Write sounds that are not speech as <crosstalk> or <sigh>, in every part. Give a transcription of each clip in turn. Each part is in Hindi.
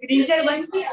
ग्रीन बंद किया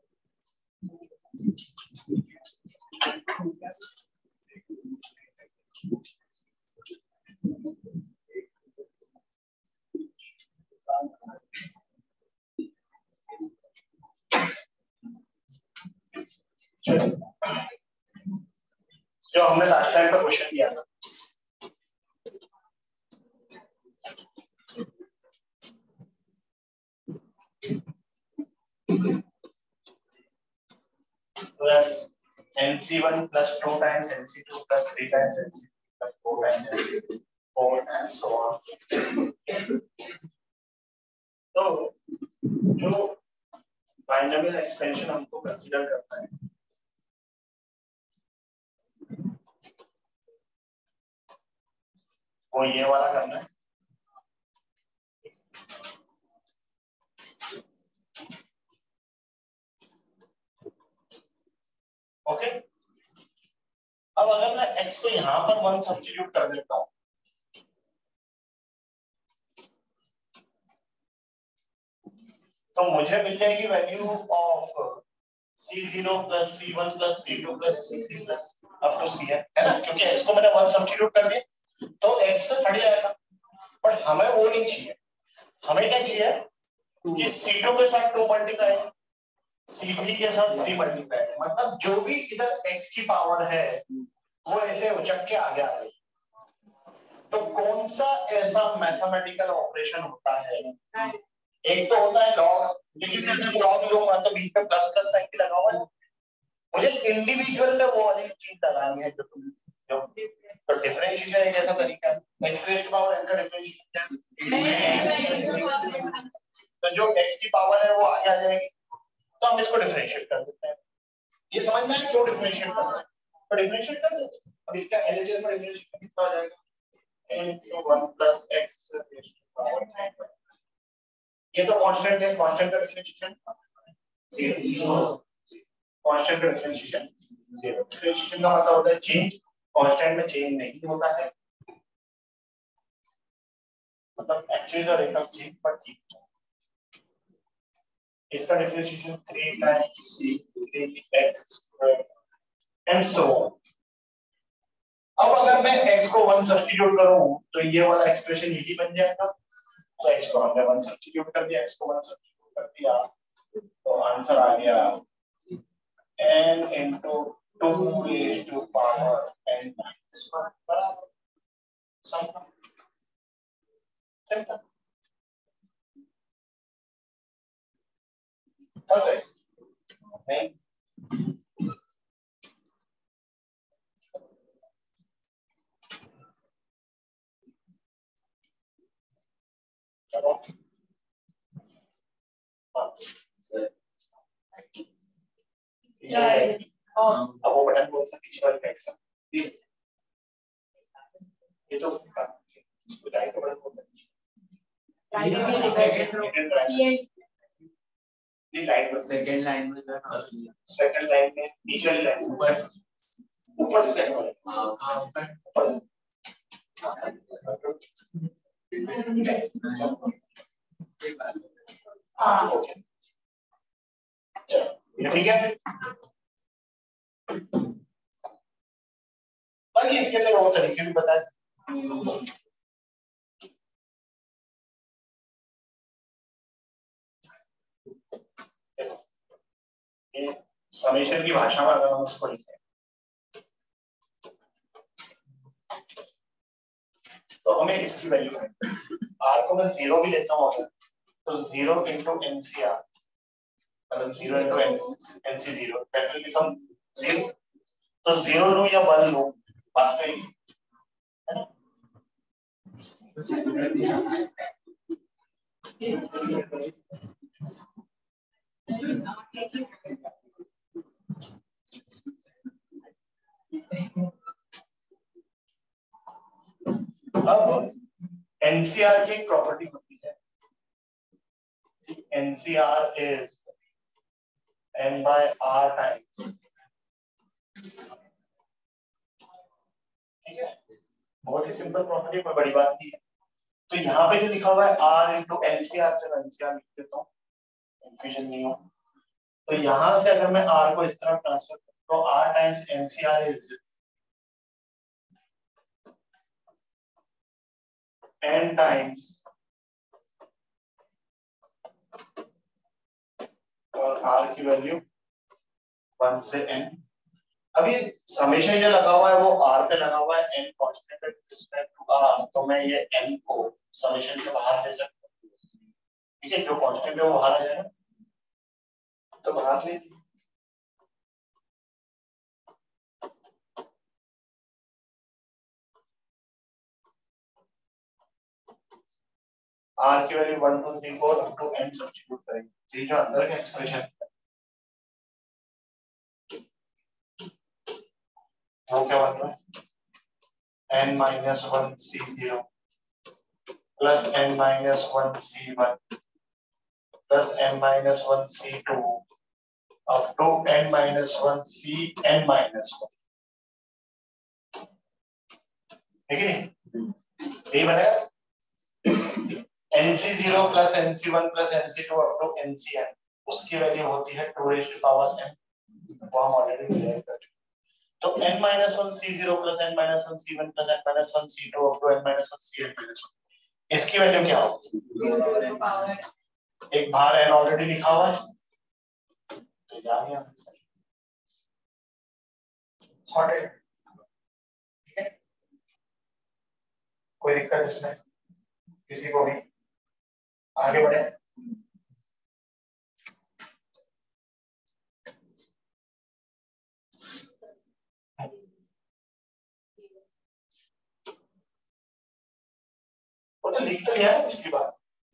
जो हमने लास्ट टाइम का क्वेश्चन किया था। Plus NC1 plus 2 times NC2 plus 3 times NC plus 4 times NC2 4 and so on. तो जो बाइनोमियल एक्सपेंशन हमको कंसीडर करना है वो ये वाला करना है ओके अब अगर मैं x को यहाँ पर वन सब्सटीट्यूट कर देता हूँ। तो मुझे मिल जाएगी value of C zero plus C one plus C two plus C three plus up to C है ना? क्योंकि x को मैंने वन सब्सटीट्यूट कर दिया तो x तो हट जाएगा बट हमें वो नहीं चाहिए। हमें क्या चाहिए? कि सी टू के साथ टू मल्टीप्लाई सी थ्री के साथ थ्री मल्टीप्लाई मतलब जो भी इधर x की पावर है वो ऐसे उचक के आगे आ गई तो कौन सा ऐसा मैथमेटिकल ऑपरेशन होता है? एक तो होता है लॉग लेकिन लॉग लूँगा तो बीच में प्लस प्लस साइन लगा हुआ है। मुझे इंडिविजुअल में वो वाली चीज़ लगानी है जो तुम जो तो डिफरेंशिएशन एक ऐसा तरीका है। X रेज्ड पावर n का डिफरेंशिएशन क्या? है तो जो x की पावर है वो आगे आ जाएगी। तो हम इसको डिफरेंशिएट कर देते हैं। ये समझ में क्यों डिफरेंशिएट कर तो डिफरेंशिएट कर देते हैं। अब इसका एलएचएस में डिफरेंशिएट कितना हो जाएगा? N 1 x ये तो कांस्टेंट है कांस्टेंट का differentiation zero constant differentiation zero differentiation का मतलब होता है चेंज कांस्टेंट में चेंज नहीं होता है। मतलब actually the rate of change पर चेंज इसका differentiation 3 times c 3x square and so अब अगर मैं x को 1 सब्स्टिट्यूट करूँ तो ये वाला एक्सप्रेशन यही बन जाएगा। तो x को हमने 1 सब्स्टिट्यूट कर दिया, x को 1 सब्स्टिट्यूट कर दिया तो आंसर आ गया n into 2 raised to power n minus 1 बराबर। सिंपल perfect चलो अब वो बटन सा पीछे वाले साइड का ये तो लाइट का बटन कौन सा नहीं लाइट बस सेकंड लाइन में सेकंड लाइन में बीच वाली लाइन ऊपर से ऊपर से सेकंड वाली ऊपर हाँ ओके ये ठीक है? बाकी इसके तो और तरीके भी बताए समेशन की भाषा में अगर हम उसको लिखें। तो हमें इसकी वैल्यू है। आर को मैं ज़ीरो भी लेता हूँ अगर तो ज़ीरो इंटू एनसीआर मतलब ज़ीरो इंटू एनसी ज़ीरो कैसे बिकम ज़ीरो तो ज़ीरो लू या वन लू, बात तो है ना? अब एनसीआर की प्रॉपर्टी होती है। NCR is N by R times ठीक है? बहुत ही सिंपल प्रॉपर्टी कोई बड़ी बात नहीं है। तो यहाँ पे जो लिखा हुआ है आर इंटू एनसीआर चलो एनसीआर लिख देता हूँ कंफ्यूजन नहीं हो। तो यहाँ से अगर मैं आर को इस तरफ़ ट्रांसफ़र तो R times NCR is n times और r की वैल्यू वन से n अभी समेशन जो लगा हुआ है, वो आर पे लगा हुआ है N constant with respect to r तो मैं ये एन को समेशन के बाहर ले सकता ठीक है, जो कांस्टेंट है वो बाहर आ जाएगा। तो बाहर ले। R की value 1 2 3 4 up to n substitute करेंगे। ये जो अंदर का एक्सप्रेशन वो क्या बन रहा है? n minus 1 c0 plus n minus 1 c1 plus n minus 1 c2 up to n minus 1 c n minus 1 ठीक है यही बनेगा NC0 plus NC1 plus NC2 up to NCN उसकी वैल्यू होती है 2 raised to power n वो हम ऑलरेडी क्लियर कर चुके तो n minus 1 C0 plus n minus 1 C1 plus n minus 1 C2 up to n minus 1 Cn minus 1 इसकी वैल्यू क्या होगी एक बाहर n ऑलरेडी लिखा हुआ है। तो याद है सॉर्टेड ठीक कोई दिक्कत इसमें? किसी को भी? आगे बढ़े। तो लिख तो लिया है पिछली बार।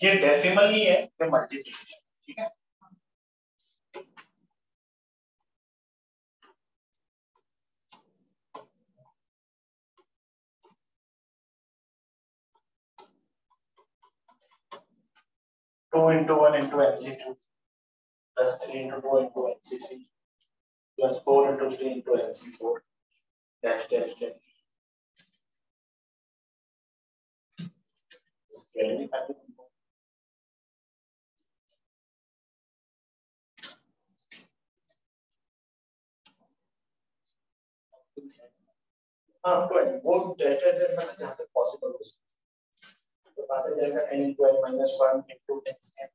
ये डेसिमल नहीं है, ये मल्टीप्लिकेशन ठीक है? Two into one into NC two plus three into two into NC three plus four into three into NC four dash dash dash हाँ वो डेटा डेटा जहाँ तक पॉसिबल हो तो बात आ जाएगा n into n minus one into x n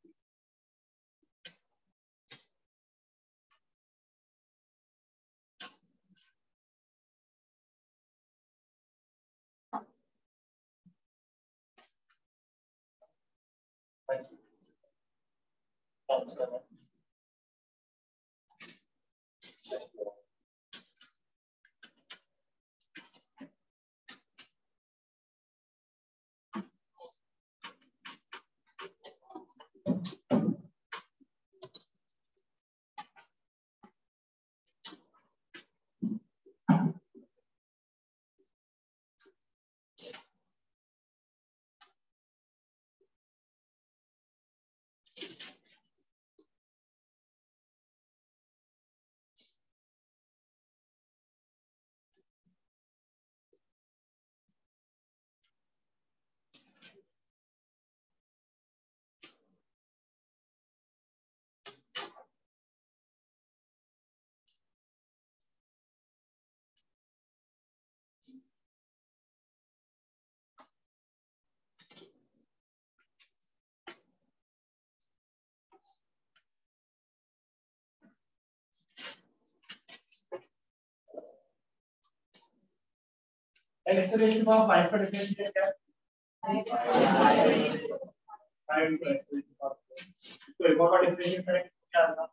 Thank you. X raise to power 5 का डिफरेंशिएट क्या है 5 into रेज़ टू पावर तो एक बार डिफरेंशिएट करेंगे क्या आता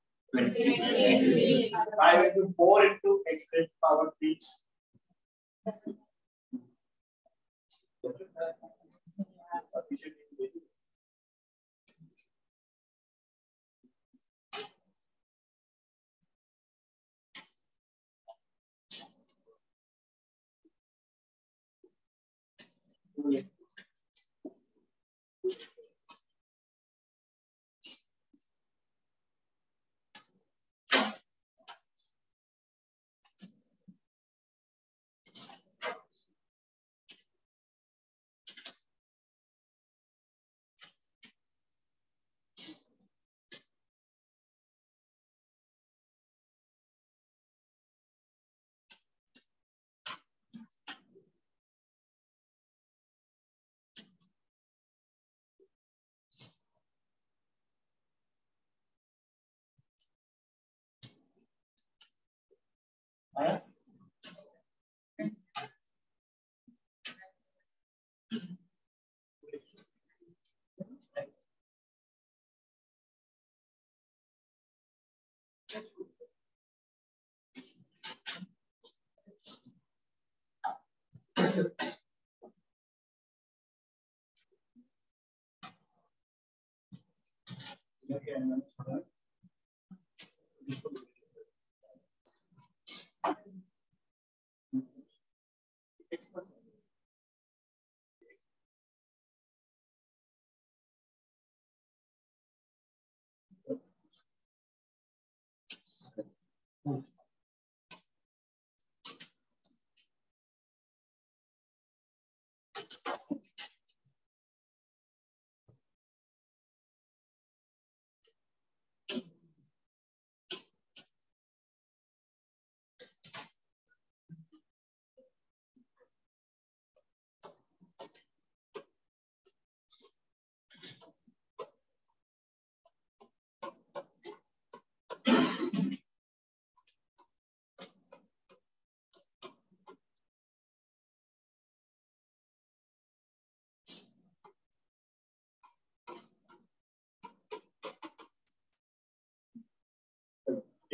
5 into 4 into x raised to power 3 Gut.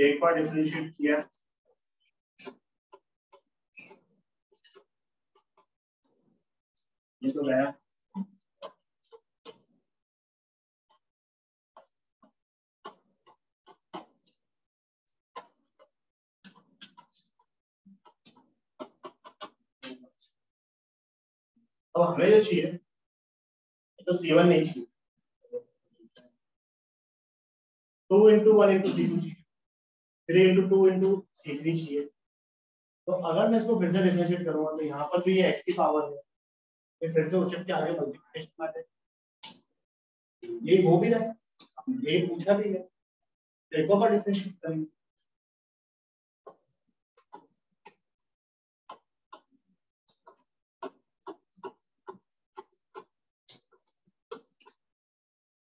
एक बार डिफरेंशिएट किया ये तो गया अब हमें जो चाहिए तो सी वन नहीं चाहिए two into one into C two चाहिए three into two into C three चाहिए। तो अगर मैं इसको फिर से डिफरेंशिएट करूँगा तो यहाँ पर भी ये एक्स की पावर है। ये फिर से उचट के आगे मल्टीप्लिकेशन आ जाए ये हो भी रहा है। ये पूछा भी है। एक और डिफरेंशिएट करेंगे।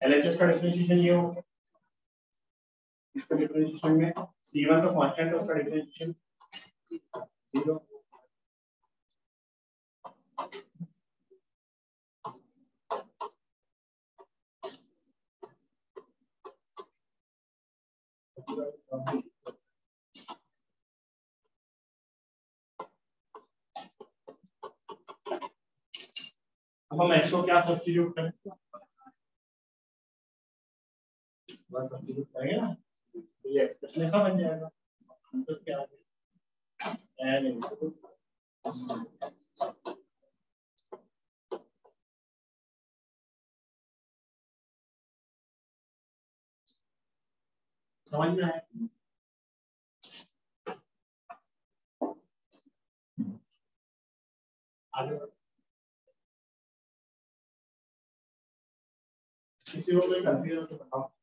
एलएचएस का डिफरेंशिएशन ये होगा इसका डिफरेंशिएशन में c1 का कांस्टेंट है उसका डिफरेंशिएशन ज़ीरो अब हम x को क्या सब्स्टिट्यूट करें? बस सब्स्टिट्यूट करेंगे ना? तो ये एक्सप्रेशन ऐसा बन जाएगा आंसर क्या आ गया n इनटू समझ में आया आगे बढ़ो। किसी को कोई कंफ्यूजन हो तो बताओ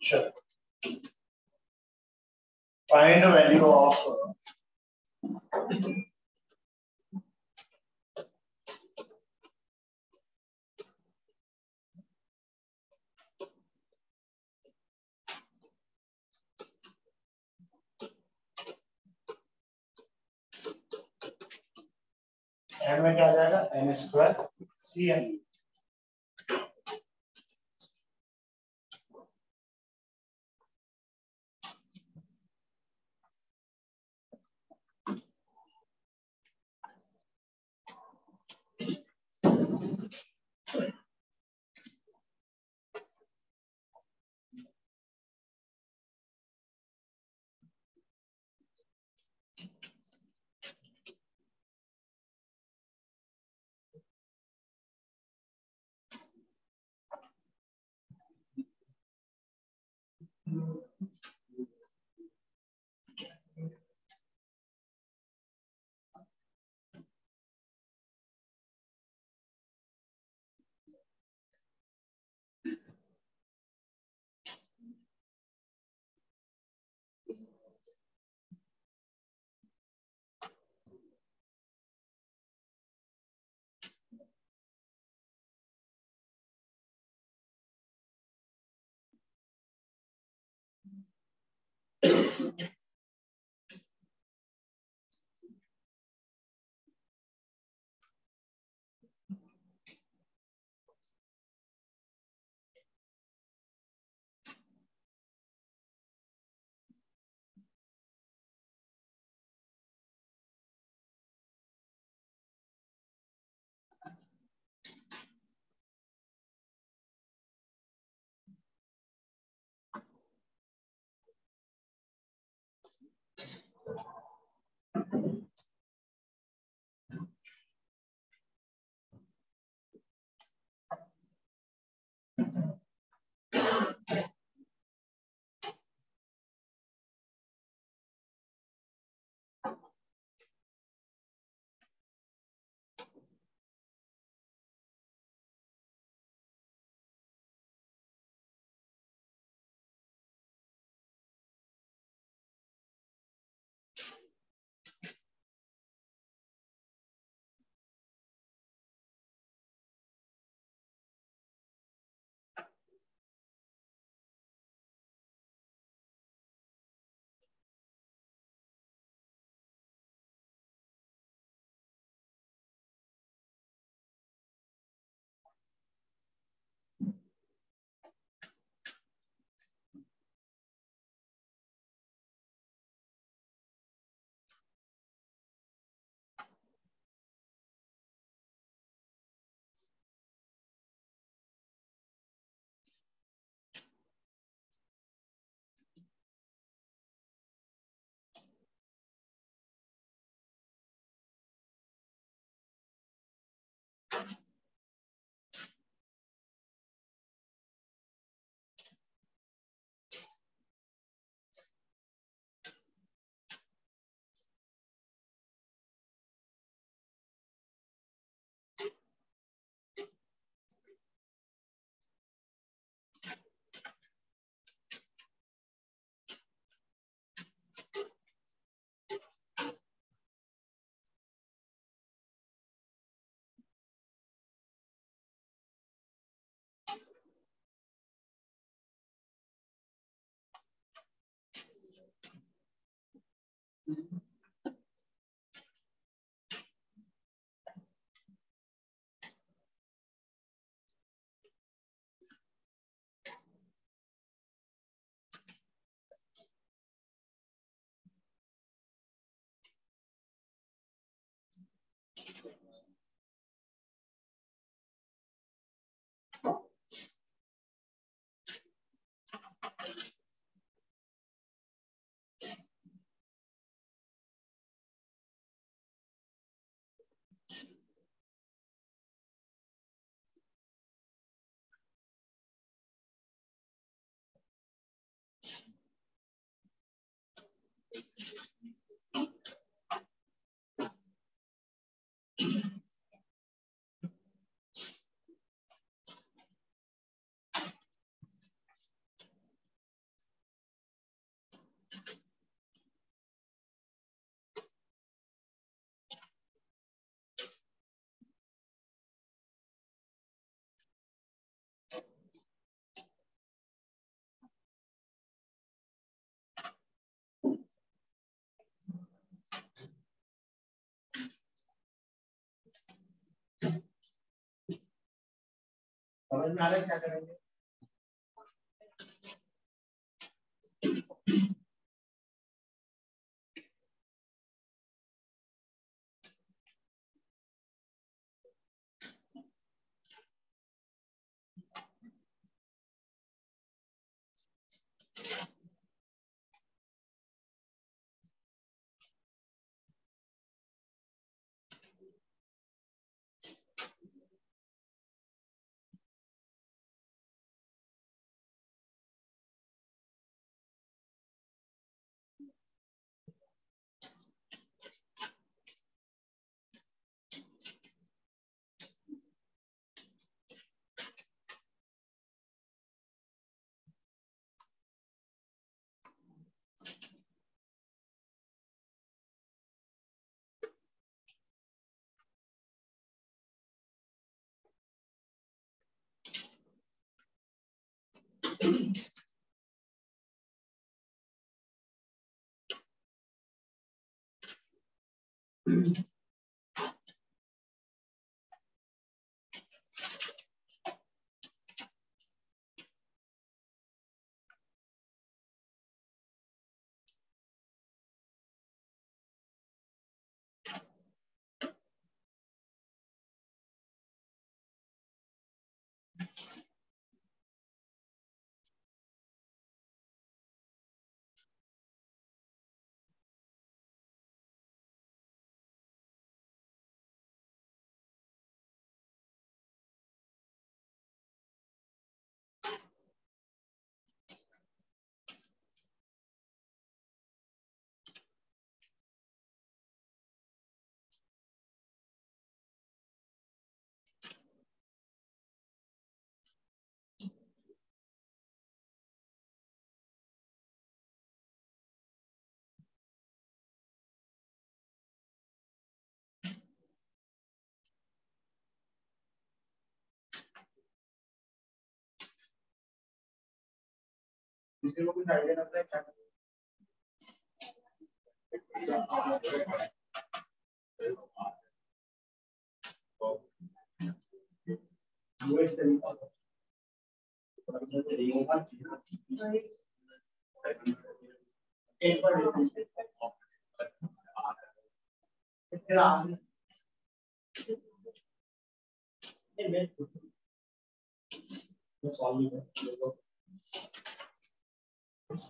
Sure. Find the value of uh, end में क्या आ जाएगा? N square C N Mm-hmm. समझ में आ रहा है क्या करेंगे। Thank <clears throat> you. Mm. किसी को कुछ आइडिया लगता है क्या? सॉल्व अब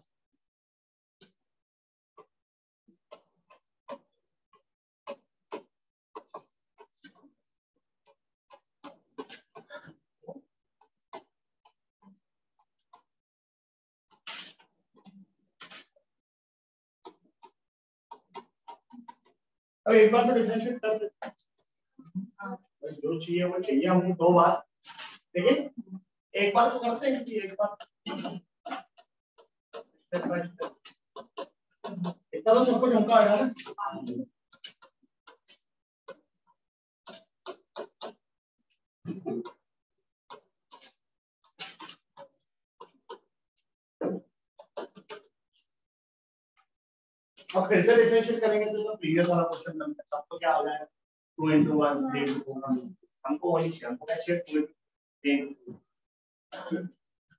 एक बार तो डिफरेंशिएट कर जो चाहिए वो चाहिए हमको दो बार लेकिन एक बार तो करते हैं कि एक बार. इतना तो सब कुछ हमको आएगा ना फिर से डिफरेंशिएट करेंगे तो, तो प्रीवियस वाला क्वेश्चन है। तब तो क्या हो? जाएगा two into one three into हमको वही चाहिए हमको क्या चाहिए? टू थ्री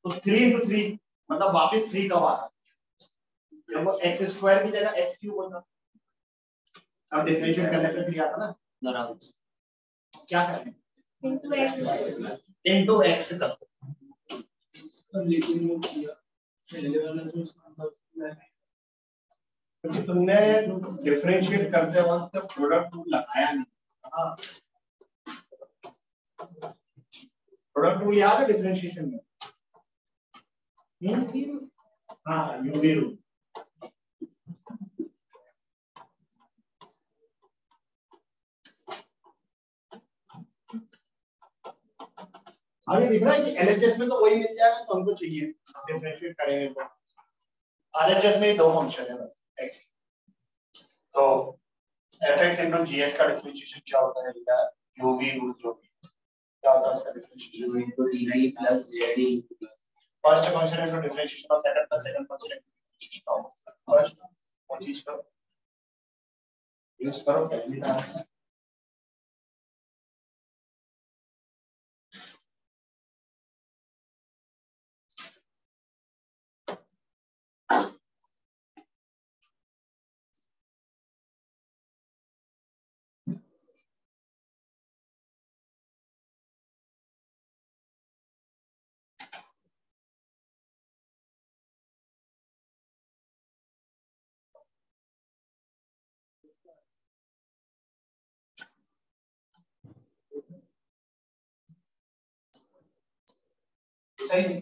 तो थ्री इंटू थ्री मतलब वापस थ्री कब आता वो एक्स स्क्वायर की जगह एक्स क्यूब होता अब डिफरेंशिएट करने पे थ्री आता ना। क्या करें इंटू एक्स कर लेकिन क्योंकि तुमने डिफरेंशिएट करते वक्त प्रोडक्ट रूल लगाया नहीं। हाँ। प्रोडक्ट रूल याद है डिफरेंशिएशन में? हम्म? हाँ यूवी रूल अभी दिख रहा है कि एलएचएस में तो वही मिल जाएगा तो हमको चाहिए। डिफरेंशिएट करेंगे तो। आरएचएस में दो फ़ंक्शन है x तो fx into gx का डिफरेंशिएशन क्या होता है या uv रूल जो भी क्या होता है इसका differentiation into di plus z first function into differentiation of second plus second function differentiation first वो चीज़ करो। यूज़ करो, पहली बार। सही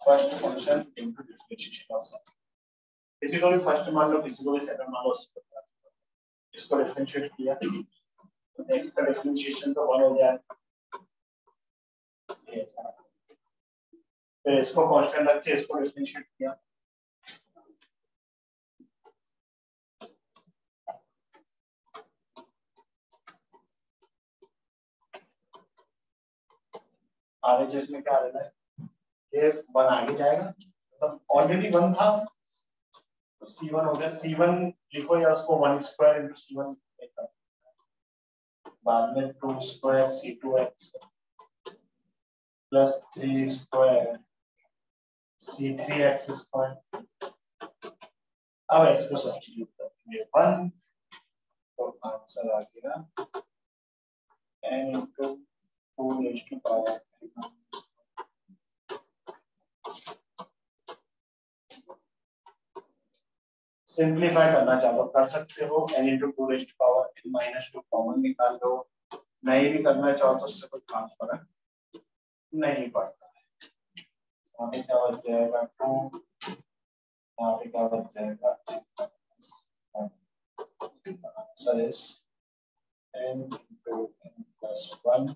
first function into differentiation of some किसी को भी फ़र्स्ट मान लो किसी को भी सेकंड मान लो इसको डिफरेंशिएट किया तो x का डिफरेंशिएशन तो 1 हो गया। फिर इसको कांस्टेंट रख के इसको डिफरेंशिएट किया। आगे जिसमें क्या रहना है, ये वन आगे जाएगा। मतलब ऑलरेडी वन था तो सी वन हो गया। सी वन लिखो या उसको one square into C one बाद में two square C two x plus three square C three x square अब एक्स को सब्सिट्यूट करेंगे वन तो आंसर आ गया। N into four H two power simplify करना चाहो, कर सकते हो N into two raised power N minus two common निकाल दो नहीं भी करना चाहो तो उससे कोई खास फ़र्क नहीं पड़ता। है यहाँ पे क्या बच जाएगा? टू यहाँ पे क्या बच जाएगा? Answer is N into N plus one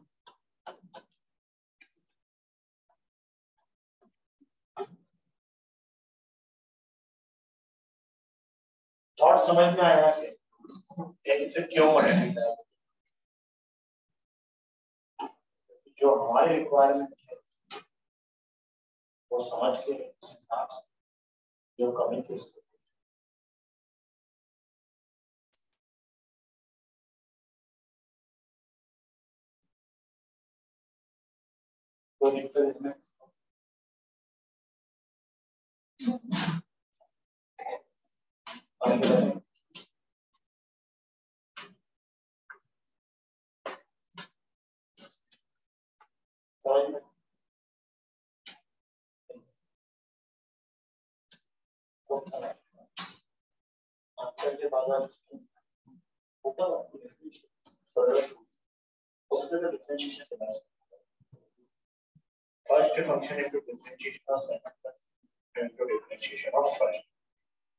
thought समझ में आया कि इससे क्यों है जो हमारे रिक्वायरमेंट है, वो समझ के उस हिसाब से जो कमी थी उसको कोई दिक्कत इसमें आगे बढ़ें समझ में आंसर के बाद ऊपर उसमें से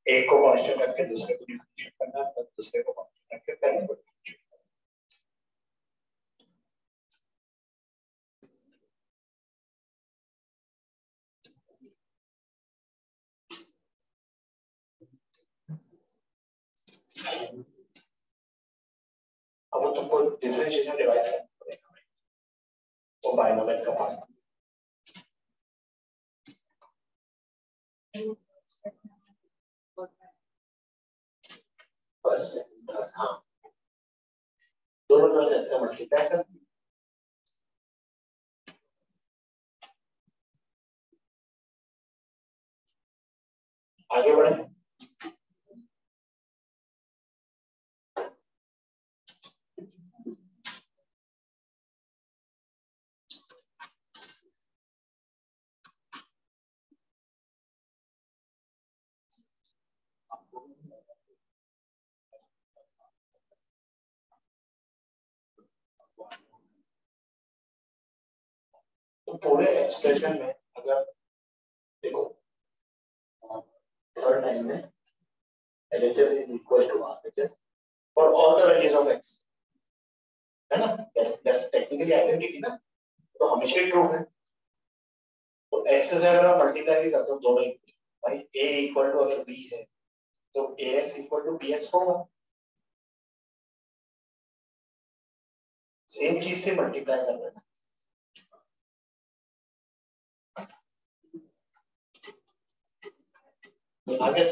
एक को कांस्टेंट रख दूसरे को डिफरेंशिएट करना है दूसरे को कांस्टेंट रख पहले को अब तुमको डिफरेंशिएशन रिवाइज करना पड़ेगा वो बायनोमियल का पार्ट दोनों मल्टीप्लाई कर आगे बढ़े तो पूरे एक्सप्रेशन में अगर देखो थर्ड लाइन में LHS is equal to RHS for all the values of x. है ना? That's that's technically identity ना? तो हमेशा ट्रू है। तो x से अगर आप मल्टीप्लाई भी करते हो दोनों भाई a इक्वल टू अगर b है तो ax इक्वल टू bx होगा। सेम चीज़ से मल्टीप्लाई कर रहे हैं आगे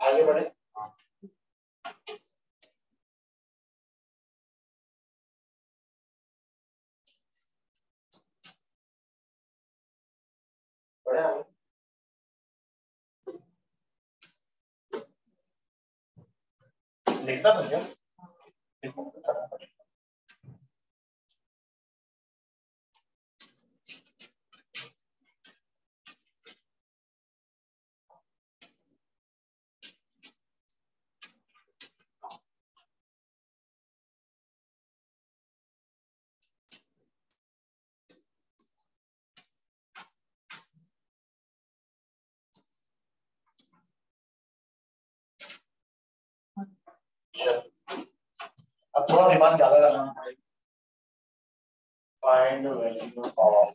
आगे बढ़े। बढ़े आगे। लिखना था। क्या थोड़ा दिमाग ज़्यादा लगाना पड़ेगा फाइंड वैल्यू ऑफ़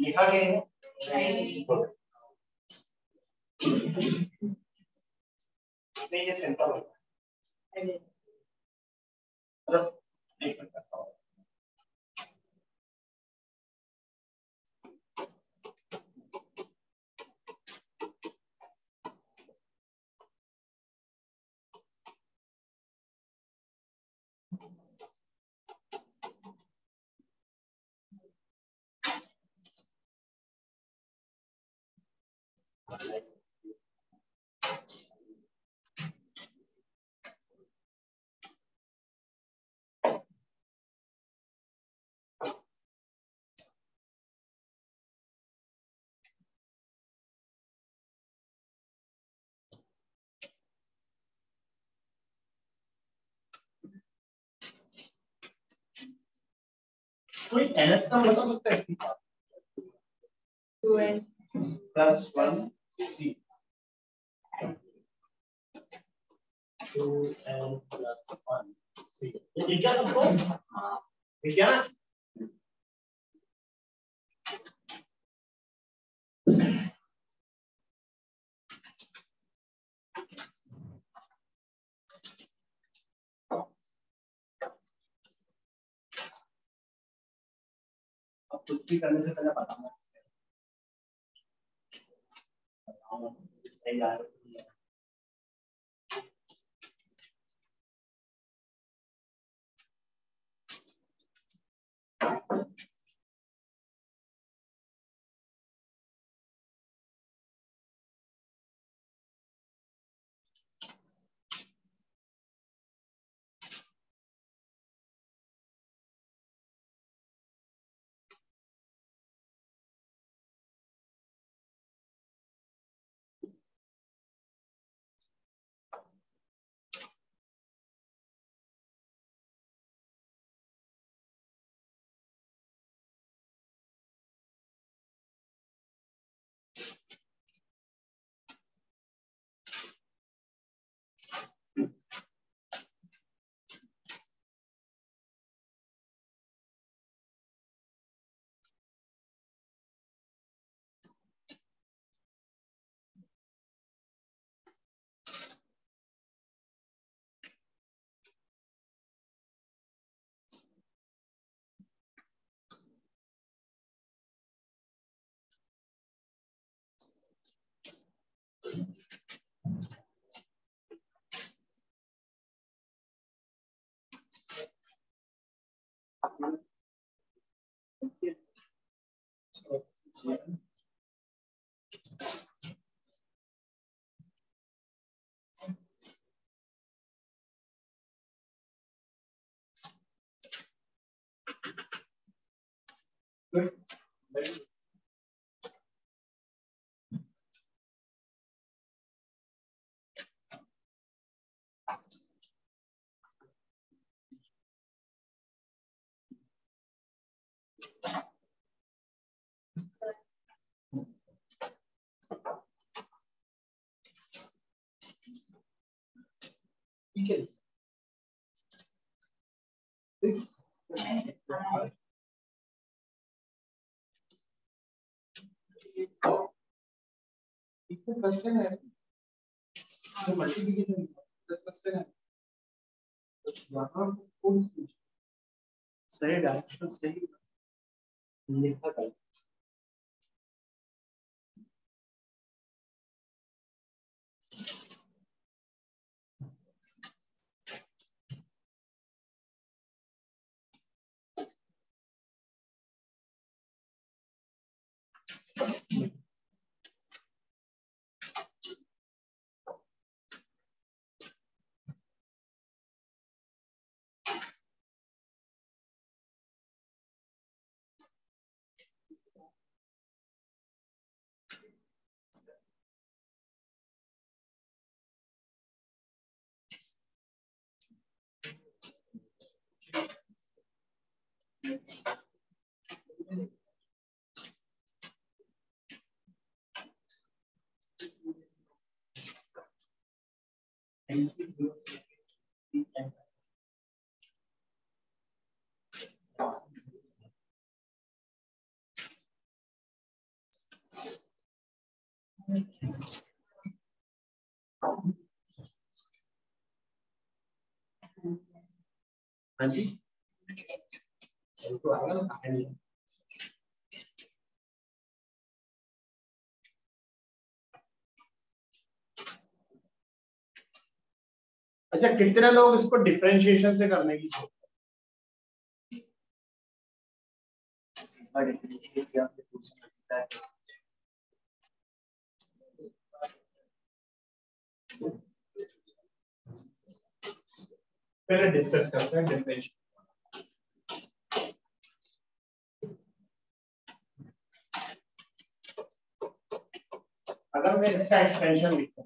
लिखा गया है Good. नहीं ये सिंपल है मतलब एक minute करता हूँ कोई एनएच का मतलब होता है two n plus one C two n plus one C ये क्या सबको ये क्या अब कुछ भी करने से पहले बताना बताओ सही आ इक्वल क्वेश्चन है मल्टीप्लिकेशन क्वेश्चन है यहाँ सही डायरेक्शन सही लिखा था हाँ जी तो आएगा अच्छा कितने लोग इसको डिफ्रेंशिएशन से करने की सोच पहले डिस्कस करते हैं डिफरेंशिएशन अगर मैं इसका एक्सपेंशन लिखूं।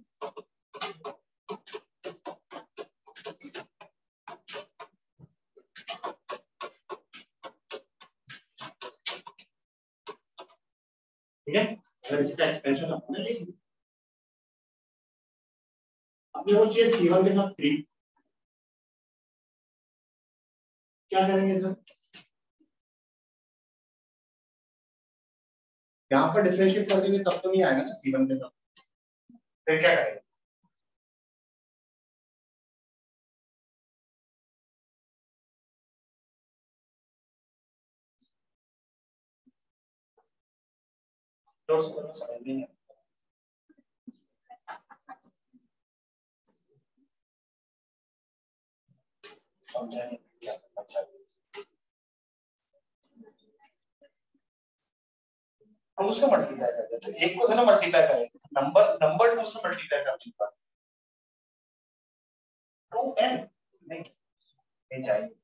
ठीक है? अब सी वन के साथ थ्री क्या करेंगे सर यहाँ पर डिफ्रेंशिएट कर देंगे, तब तो नहीं आएगा ना सी वन के साथ। फिर क्या करेंगे? से बोलो समझ। समझा नहीं क्या करना चाहिए हम उससे मल्टीप्लाई कर देते एक को ना मल्टीप्लाई करेंगे नंबर नंबर टू से मल्टीप्लाई कर देंगे टू एन नहीं चाहिए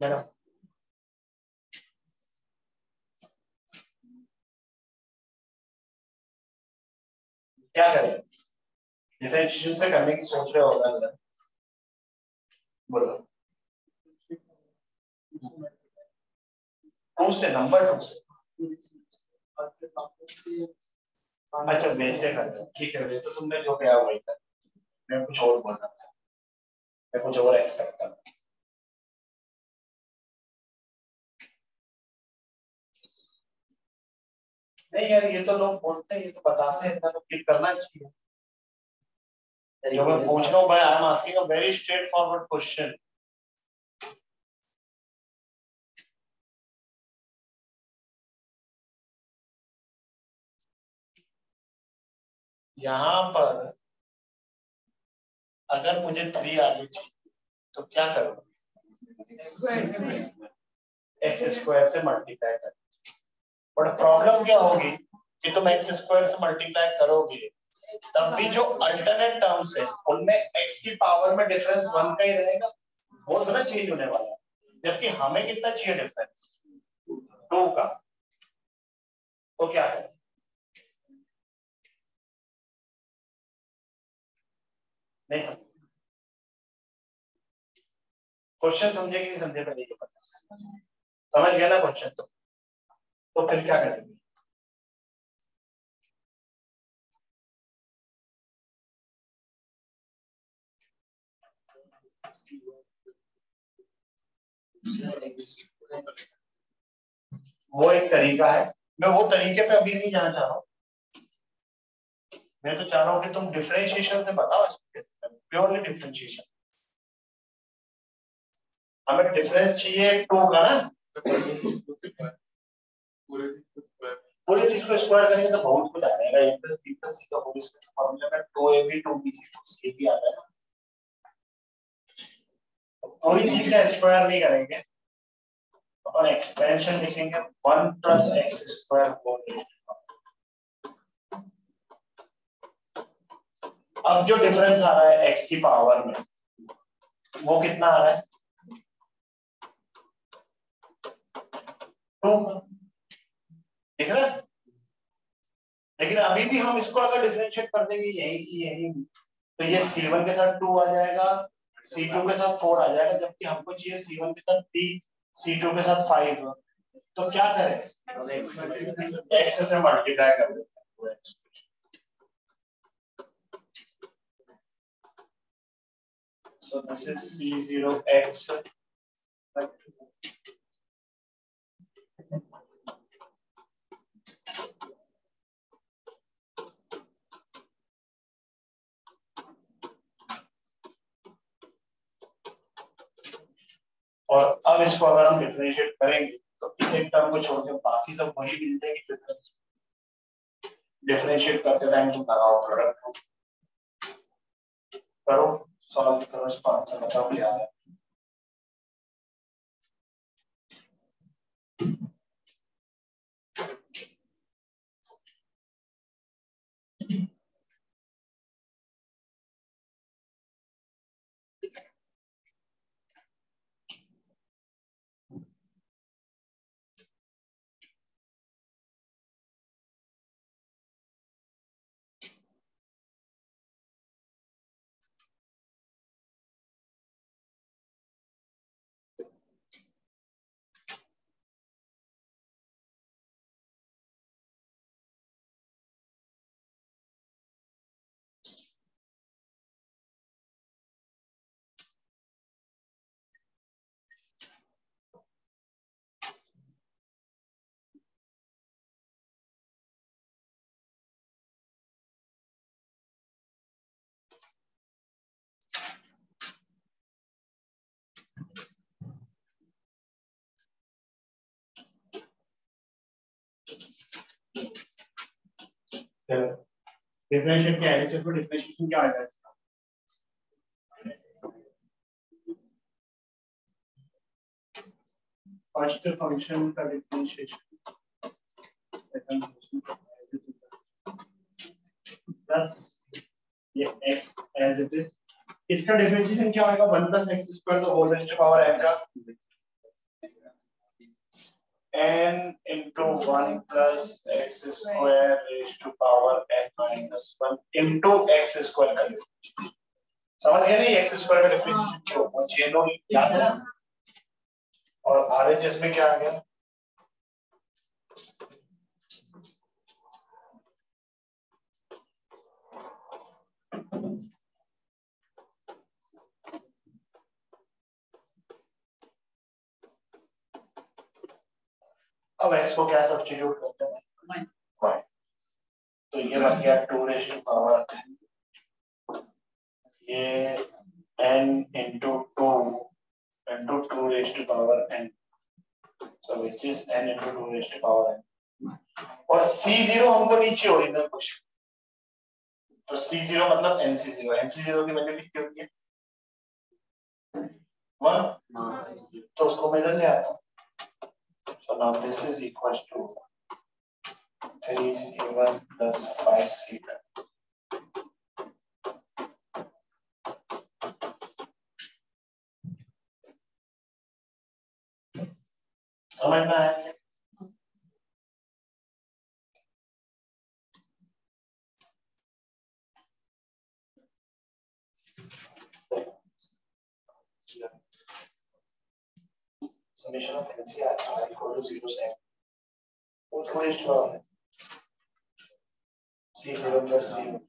मैडम क्या करें डिफरेंशिएशन से करने की सोच रहे होगा अंदर बोलो टू से नंबर टू से अच्छा वैसे कर दो ठीक है तो तुमने जो किया वही कर मैं कुछ और बोलना था मैं कुछ और एक्सपेक्ट कर नहीं यार ये तो लोग बोलते हैं ये तो बताते हैं तो क्लिक करना चाहिए। जो मैं पूछ रहा हूँ भाई I am asking a very straightforward question यहाँ पर अगर मुझे थ्री आगे चाहिए तो क्या करूँ एक्स स्क्वायर से मल्टीप्लाई कर। बट प्रॉब्लम क्या होगी कि तुम एक्स स्क्वायर से मल्टीप्लाई करोगे, तब भी जो अल्टरनेट टर्म्स है, उनमें एक्स की पावर में डिफरेंस वन का ही रहेगा, वो थोड़ा चेंज होने वाला है। जबकि हमें कितना चाहिए डिफरेंस टू का। तो क्या है? नहीं क्वेश्चन समझे कि नहीं समझे? पहले समझ गया ना क्वेश्चन तो तो फिर क्या करेंगे? वो एक तरीका है। मैं वो तरीके पे अभी नहीं जाना चाह रहा हूँ। मैं तो चाह रहा हूँ कि तुम डिफरेंशिएशन से बताओ प्योरली डिफरेंशिएशन हमें डिफरेंस चाहिए टू का ना? पूरी चीज़ को स्क्वायर करेंगे तो बहुत कुछ आ जाएगा। A plus B plus C का होल स्क्वायर फॉर्मूला में two A B two B C two C भी आ जाएगा। पूरी चीज़ का स्क्वायर नहीं करेंगे। अपन एक्सपेंशन लिखेंगे। One plus x square whole अब जो डिफरेंस आ रहा है एक्स की पावर में, वो कितना आ रहा है? टू दिख रहा है लेकिन अभी भी हम इसको अगर डिफरेंशिएट कर देंगे, यही की यही तो ये C1 के साथ टू आ जाएगा C2 के साथ फोर आ जाएगा, जबकि हमको चाहिए C1 के साथ थ्री C2 के साथ फाइव तो क्या करें? एक्स से मल्टीप्लाई कर देते हैं। So this is C0x. और अब इसको अगर हम डिफ्रेंशिएट करेंगे तो इस एक टर्म को छोड़ के बाकी सब वही मिलते हैं डिफरेंशिएट करते टाइम तुम लगाओ प्रोडक्ट करो सॉल्व करो, इसका आंसर बताओ क्या है। डिफरेंशिएट क्या है? चलो डिफरेंशिएशन क्या आएगा इसका? फ़र्स्ट फ़ंक्शन का डिफरेंशिएशन सेकंड फ़ंक्शन प्लस ये x एज इट इज़ इसका डिफरेंशिएशन क्या होगा 1 प्लस x स्क्वायर तो होल रेस्ट पावर n का n into 1 plus x square raised to power n minus 1 into x square का डिफरेंशिएशन समझ गए ना x स्क्वायर का डिफरेंशिएशन क्यों वो चेन रूल याद है और आरएचएस में क्या आ गया? अब x को क्या सब्स्टिट्यूट करते हैं? तो ये बन गया टू रेस टू पावर ये n into two into two raise two power n. So which is n into two raise two power n. और c0 हमको नीचे ओरिजिनल क्वेश्चन तो c0 मतलब nc0 nc0 की वैल्यू कितनी होती है। वन तो उसको मैं इधर ले आता हूँ। So now this is equals to 3C1 plus 5C1. Am I Is 12? C0 plus C1.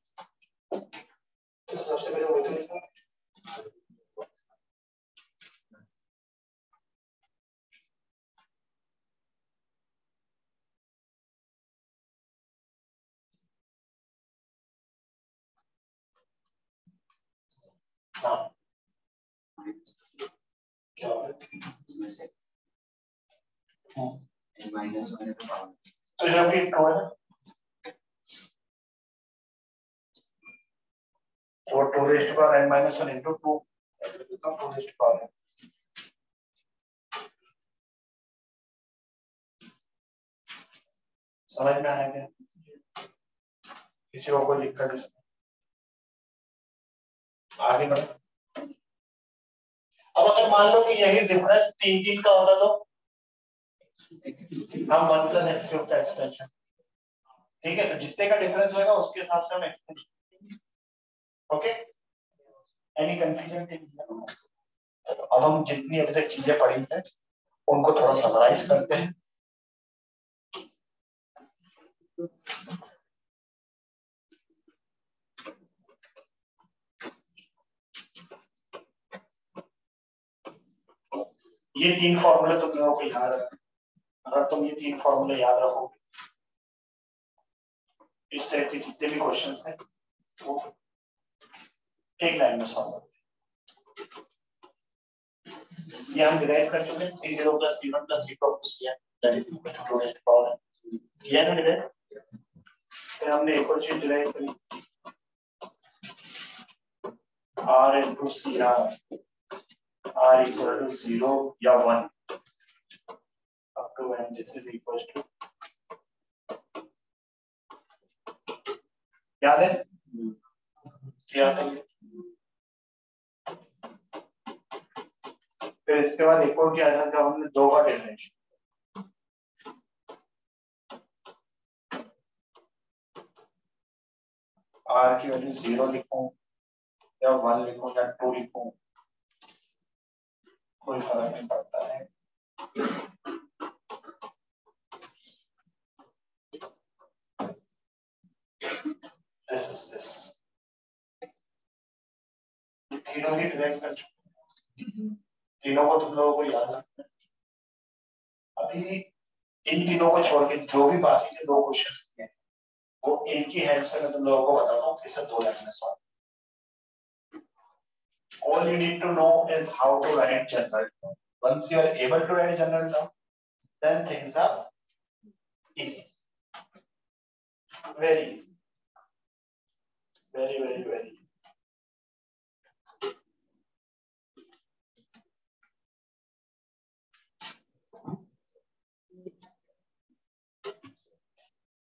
तो सबसे पहले वही तो लिखा हाँ क्या हो रहा है n minus 1 into power. जब भी टू ना two raised power n minus one into two two raised power समझ में आया किसी कोई दिक्कत नहीं आगे बढ़ो। अब अगर मान लो कि यही डिफरेंस तीन तीन का होता तो हम वन प्लस एक्स क्यूब का एक्सटेंशन ठीक है तो जितने का डिफरेंस होगा उसके हिसाब से हम एक्सटेंशन ओके एनी कंफ्यूजन अब हम जितनी अभी तक चीज़ें पढ़ी हैं, उनको थोड़ा समराइज करते हैं। ये तीन फॉर्मूले तुम लोगों को याद रख अगर तुम ये तीन फॉर्मूले याद रखोगे, इस टाइप के जितने भी क्वेश्चन है, वो एक लाइन में सॉल्व ये हम डिराइव कर चुके हैं C zero plus C one plus C two किया that is equal to two raised power किया ना डिराइव फिर हमने एक और चीज़ डिराइव करी। R into cr r. Equal to 0 या 1 up to when this is equals to याद है याद है फिर इसके बाद एक और क्या था जब हमने दो का डिफरेंशियल आर की वैल्यू ज़ीरो लिखूं या वन लिखूं या टू लिखूं, कोई फ़र्क नहीं पड़ता है। This is this तीनों ही डिराइव कर चुके तीनों को तुम लोगों को याद रखना अभी इन तीनों को छोड़ के जो भी बाकी के दो क्वेश्चन हैं वो इनकी हेल्प से मैं तुम लोगों को बताता हूँ कैसे दो लाइन में solve all you need to know is how to write general term. Once you are able to write general term, then things are easy. Very easy. Very, very, very.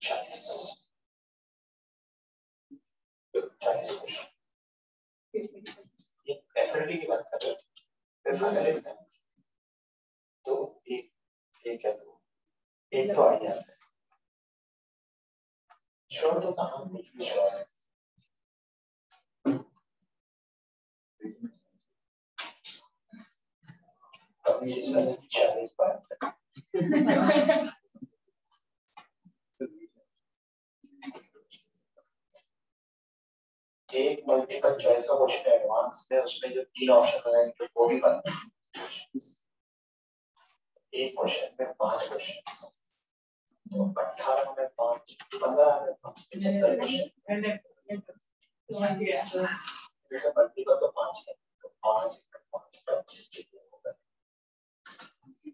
Chinese. की बात कर रहे हैं तो एक एक है तो एक तो आ जाता है श्योर कभी इसमें चालीस बार एक मल्टीपल चॉइस का क्वेश्चन एडवांस में उसमें जो तीन ऑप्शन है तो वो भी बनते एक क्वेश्चन में पाँच क्वेश्चन तो अठारह में पाँच, पंद्रह में पाँच, पचहत्तर क्वेश्चन मल्टीपल तो पाँच है तो पाँच, पच्चीस के लिए होगा पाँच से चॉइस पाँच पैंतीस क्वेश्चन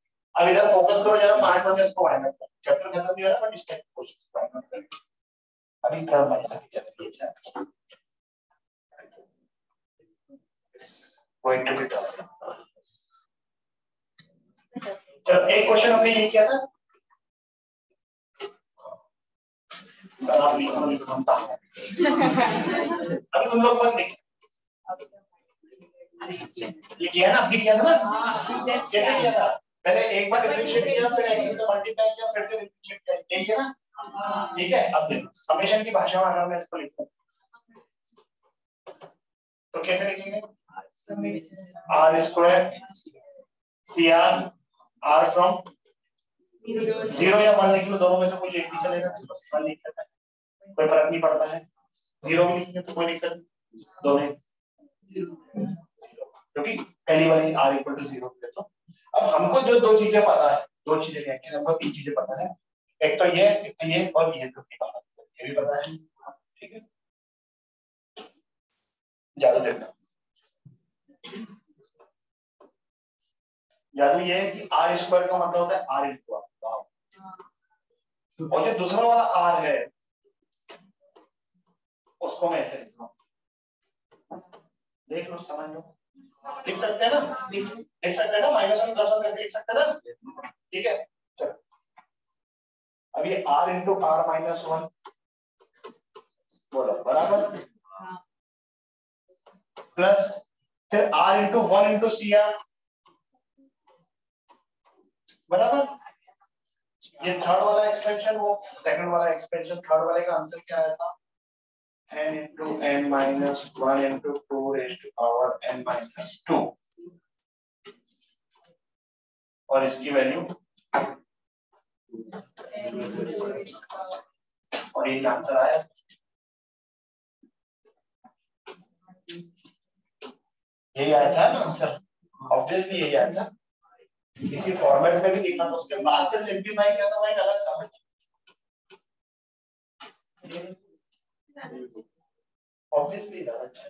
अब इधर फोकस करो जरा मिनट में इसको फाइनल चैप्टर खत्म नहीं हो रहा बट इस टाइप कोशिश अभी थर्ड महीना की चलती है going to be tough. चलो एक क्वेश्चन हमने ये किया था। सर आप लिखो लिखो हम अभी तुम लोग मत लिख ये किया ना अभी किया था ना? कैसे किया था? मैंने एक बार डिफरेंशिएट किया फिर एक्स से मल्टीप्लाई किया फिर से डिफरेंशिएट किया। यही है ना? ठीक है? अब देखो समेशन की भाषा में अगर मैं इसको लिखूं। तो कैसे लिखेंगे? R square cr r from zero या वन लिख लो दोनों में से कोई एक भी चलेगा वन लिख लेता है। कोई फ़र्क नहीं पड़ता है। ज़ीरो भी लिखेंगे तो कोई दिक्कत नहीं। दोनों क्योंकि पहली वाली आर इक्वल टू ज़ीरो तो अब हमको जो दो चीज़ें पता है, दो चीज़ें एक्चुअली हमको तीन चीज़ें पता है। एक तो ये, एक तो ये और ये तो ये भी पता है। ठीक है? ज़्यादा देखना। या तो ये है कि आर स्क्वायर का मतलब होता है आर आर और जो दूसरा वाला आर है, उसको मैं ऐसे लिख रहा देख लो, समझ लो। लिख सकते हैं ना? लिख सकते हैं ना? माइनस वन प्लस वन करके लिख सकते हैं ना? ठीक है चलो। अब ये R into R minus one बोलो बराबर? प्लस फिर R into one into C R बराबर? ये थर्ड वाला एक्सपेंशन वो सेकंड वाला एक्सपेंशन थर्ड वाले का आंसर क्या आया था? N into n minus 1 into 2 raised to power n minus 2 और इसकी वैल्यू और ये आंसर आया यही आया था ना आंसर ऑब्वियसली यही आया था। इसी फॉर्मेट में भी लिखा उसके बाद फिर सिंप्लीफाई किया था वही अलग काम ऑब्वियसली ज़्यादा अच्छा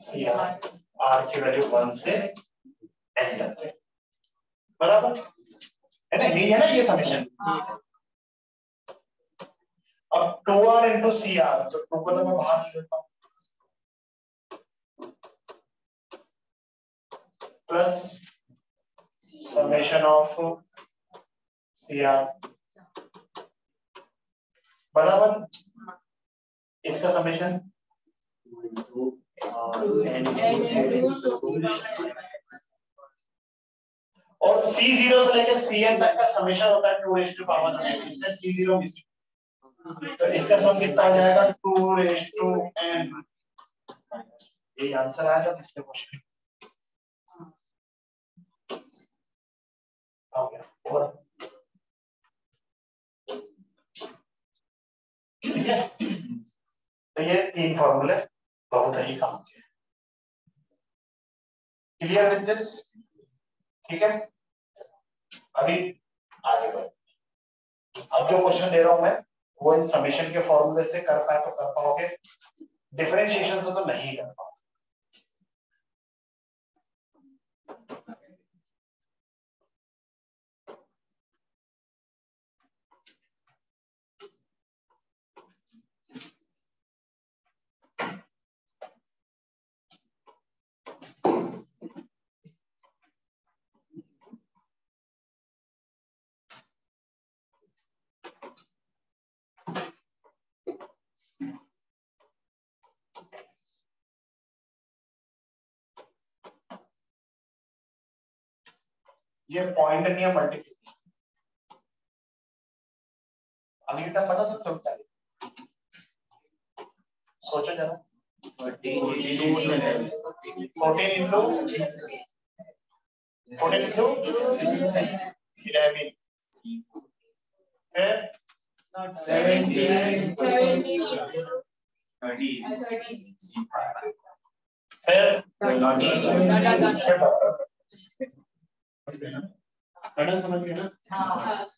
सी आर आर की वैल्यू वन से एन तक है। बराबर? है ना? यही है ना ये समीशन अब two R into C R तो टू को तो मैं बाहर ले लेता हूँ। Plus summation of C R बराबर इसका समेशन और सी ज़ीरो से लेकर सी एन तक का समेशन होता है टू रेस टू पावर इसमें सी ज़ीरो तो इसका सम कितना आ जाएगा? टू रेस टू एन ये आंसर आएगा पिछले क्वेश्चन और ठीक है तो ये तीन फॉर्मूले बहुत ही काम के क्लियर विद दिस ठीक है? अभी आगे बढ़ अब जो क्वेश्चन दे रहा हूँ मैं, वो इन समीशन के फॉर्मूले से कर पाए तो कर पाओगे। डिफरेंशिएशन से तो नहीं कर पाओगे। ये पॉइंट नहीं है मल्टीप्लिकेशन अगली टर्म बता सकते हो क्या? सोचो जरा। Fourteen into fourteen into eleven फिर फिर फिर समझ गए ना? समझ रहे हैं।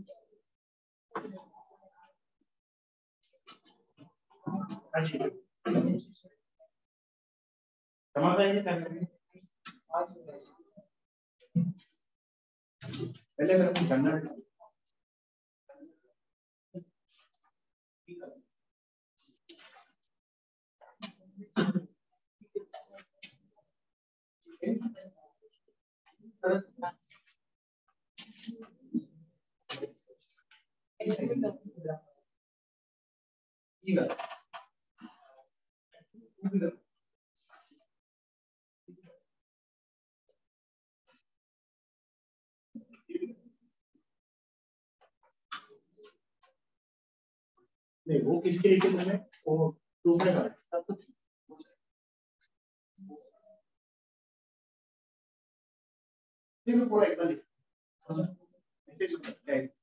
पहले अगर हम कन्नड़ ಈಗ नहीं वो किसके लिए तुमने? वो दूसरे का पूरा एकदम लिख। ऐसे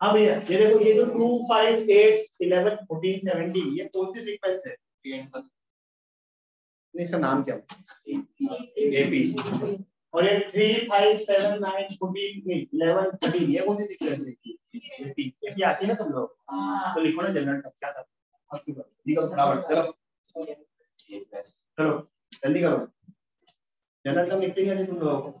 हाँ भैया ये देखो ये जो two five eight eleven fourteen seventeen ये कौन सी सीक्वेंस है। नहीं इसका नाम क्या? एपी और ये three five seven nine fourteen नहीं इलेवन थर्टीन ये कौन सी सीक्वेंस है? एपी एपी आती है ना तुम लोग? तो लिखो ना जनरल टर्म क्या था? बात फटाफट चलो। चलो जल्दी करो। जनरल टर्म लिखते हैं तुम लोग।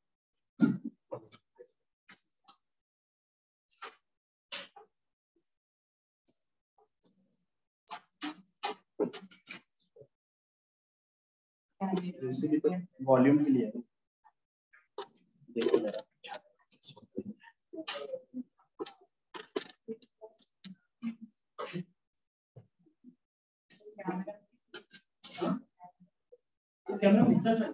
वॉल्यूम के लिए। देखो जरा कैमरा दिखता है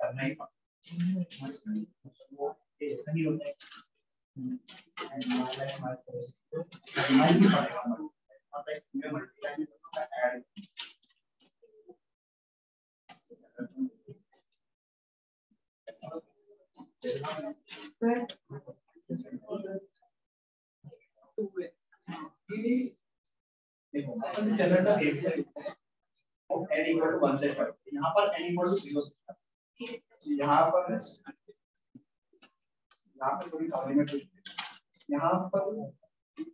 करना ही वो ऐसा नहीं होता है नहीं पड़ेगा मतलब इसमें मल्टीप्लाई ऐड देखो अपन जनरल का एक लिखते हैं वो n इक्वल टू 1 से स्टार्ट यहाँ पर n इक्वल टू 0 से स्टार्ट यहाँ पर यहाँ पर थोड़ी सप्लीमेंट यहाँ पर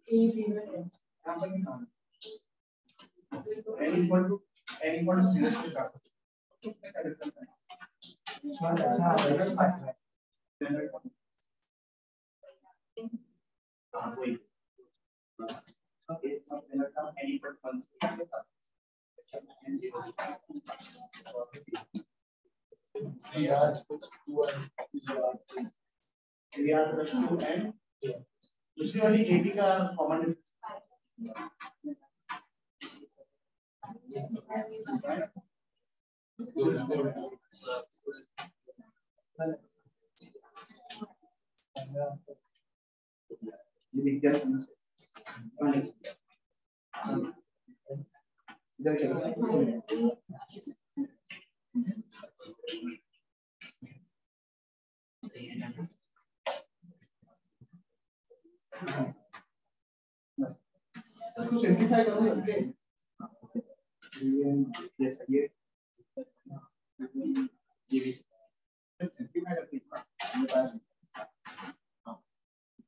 यहाँ पर निकाल n equal to n equal to 0 से स्टार्ट हाँ दूसरी वाली एटी का कॉमन ये Empieza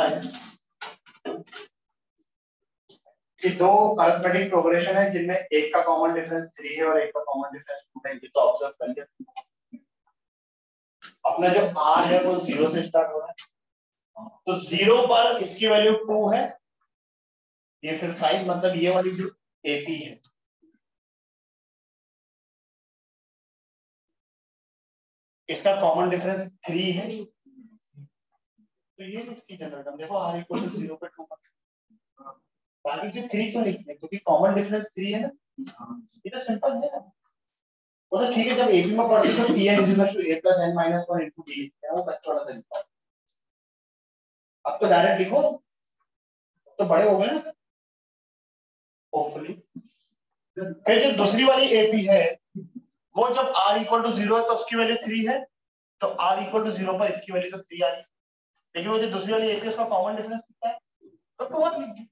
है कि दो अरिथमेटिक प्रोग्रेशन है जिनमें एक का कॉमन डिफरेंस थ्री है और एक का कॉमन डिफरेंस टू है। ये तो ऑब्ज़र्व कर लिया अपना जो आर है वो ज़ीरो से स्टार्ट हो रहा है। तो ज़ीरो पर इसकी वैल्यू टू है। ये फिर फाइव मतलब ये वाली जो एपी है। इसका कॉमन डिफरेंस थ्री है। तो ये इसकी जनरल टर्म देखो आर इक्वल टू ज़ीरो पे टू बाकी जो थ्री क्यों लिखते हैं, क्योंकि कॉमन डिफरेंस थ्री है ना, ये तो सिंपल है। ना वो तो ठीक है, जब एपी में पढ़ते तो two A plus N minus one लिखते हैं। वो बच्चों वाला तरीका अब तो डायरेक्ट लिखो तो बड़े हो गए ना। होपफुली फिर जो दूसरी वाली एपी है, वो जब आर इक्वल टू ज़ीरो है तो उसकी वैल्यू थ्री है। तो आर इक्वल टू ज़ीरो पर इसकी वैल्यू तो थ्री आ रही है। लेकिन जो दूसरी वाली एपी उसका कॉमन डिफरेंस कितना है? तो वन लिख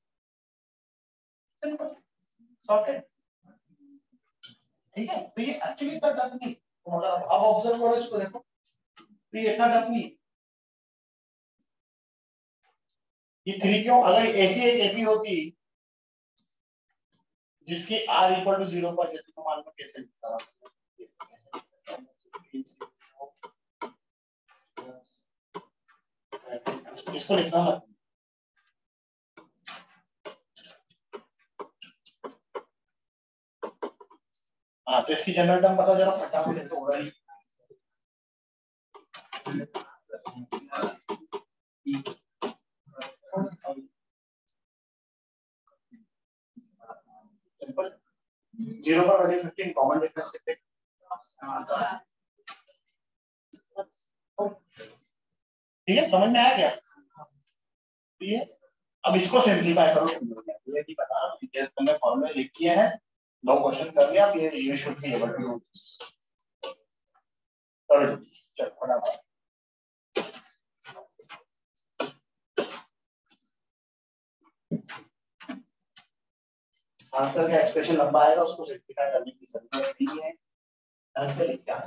सिंपल सॉर्टेड ठीक है? तो ये एक्चुअली इतना टफ नहीं। मगर अब ऑब्ज़र्व करो इसको, देखो। तो ये इतना टफ नहीं ये थ्री क्यों? अगर ऐसी एक एपी होती, जिसकी आर इक्वल टू ज़ीरो पर जैसे तो मान लो कैसे लिखता हाँ तो इसकी जनरल टर्म बताओ जरा फटाफट हो है zero value fifteen common difference कितने? ठीक है, समझ में आया क्या ठीक है, अब इसको सिंप्लीफाई करो। ये भी बता रहा हूँ तुमने फॉर्मूला लिख दिए हैं। दो क्वेश्चन कर लिया अब ये you should be able to चलो आंसर का एक्सप्रेशन लंबा आएगा, उसको सिंप्लीफाई करने की ज़रूरत नहीं है। आंसर क्या?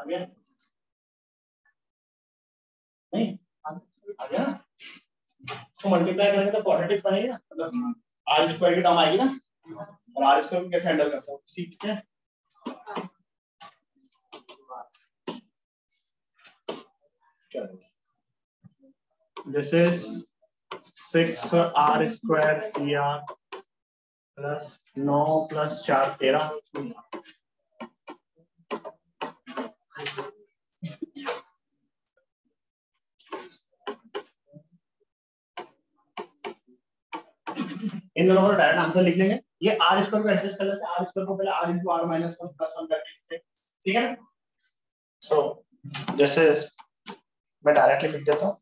आ गया नहीं आ गया तो मल्टीप्लाई करेंगे तो बनेगा। मतलब आर स्क्वायर की टर्म आएगी ना। और आर स्क्वायर कैसे हैंडल नौ प्लस चार तेरह। इन दोनों को डायरेक्ट आंसर लिख लेंगे। ये आर स्क्वायर को एडजस्ट कर लेते हैं। आर स्क्वायर को पहले R into R minus one plus one करके ठीक है ना? सो इज़ मैं डायरेक्टली लिख देता हूँ।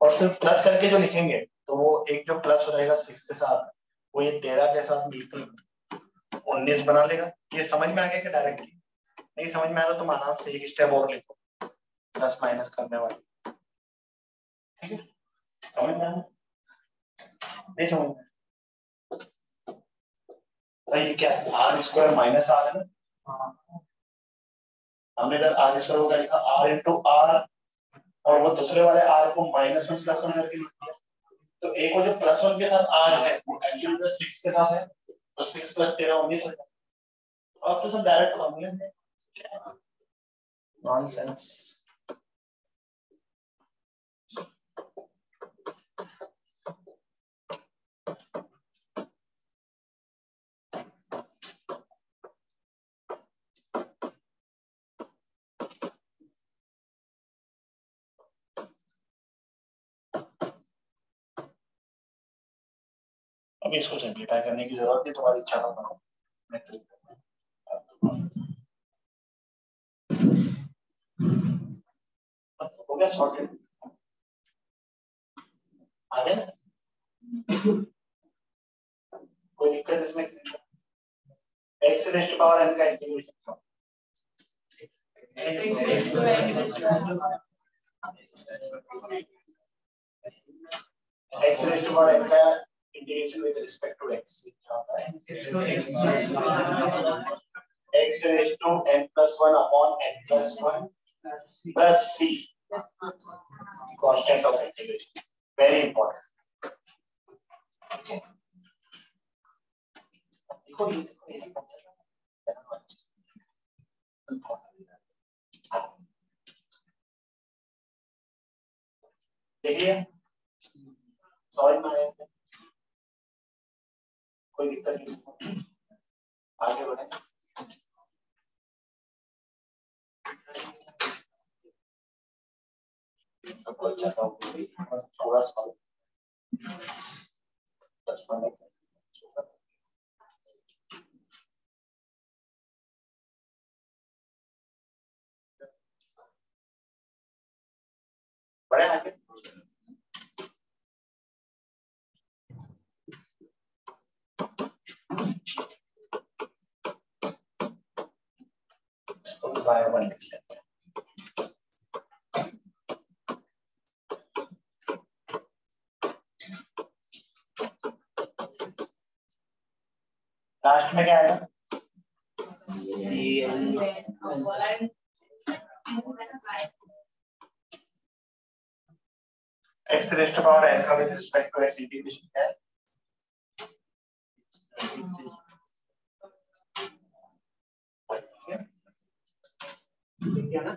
और फिर प्लस करके जो लिखेंगे तो वो एक जो प्लस हो जाएगा सिक्स के साथ, वो ये तेरह के साथ मिलकर उन्नीस बना लेगा। ये समझ में आ गया कि डायरेक्टली नहीं समझ में आया तो तुम आराम से एक स्टेप और लिखो। प्लस माइनस करने वाली। ठीक है? समझ में आया नहीं समझ में ये क्या आर स्क्वायर माइनस आर है ना? हमने इधर आर स्क्वायर को क्या लिखा? आर इंटू आर और वो दूसरे वाले आर को माइनस वन प्लस वन तो एक वो जो प्लस वन के साथ आर है वो एक्चुअली तो सिक्स के साथ है तो सिक्स प्लस तेरह उन्नीस हो जाता अब तो सब डायरेक्ट फॉर्मूले हैं। नॉनसेंस अभी इसको सिंप्लीफाई करने की ज़रूरत है तुम्हारी इच्छा का गया। कोई दिक्कत इसमें रेस्ट पावर एन का इंटीग्रेशन रेस्ट पावर एन का integration with respect to x. x raised to n plus 1 upon n plus 1 plus c. Constant of integration. Very important. Okay. देखिए समझ में आया कोई दिक्कत नहीं। आगे बढ़े। अच्छा थोड़ा सा बढ़े आगे। बाय वन लिख लेते हैं लास्ट में क्या आएगा एक्स रेस्ट पावर का with respect to x integration किया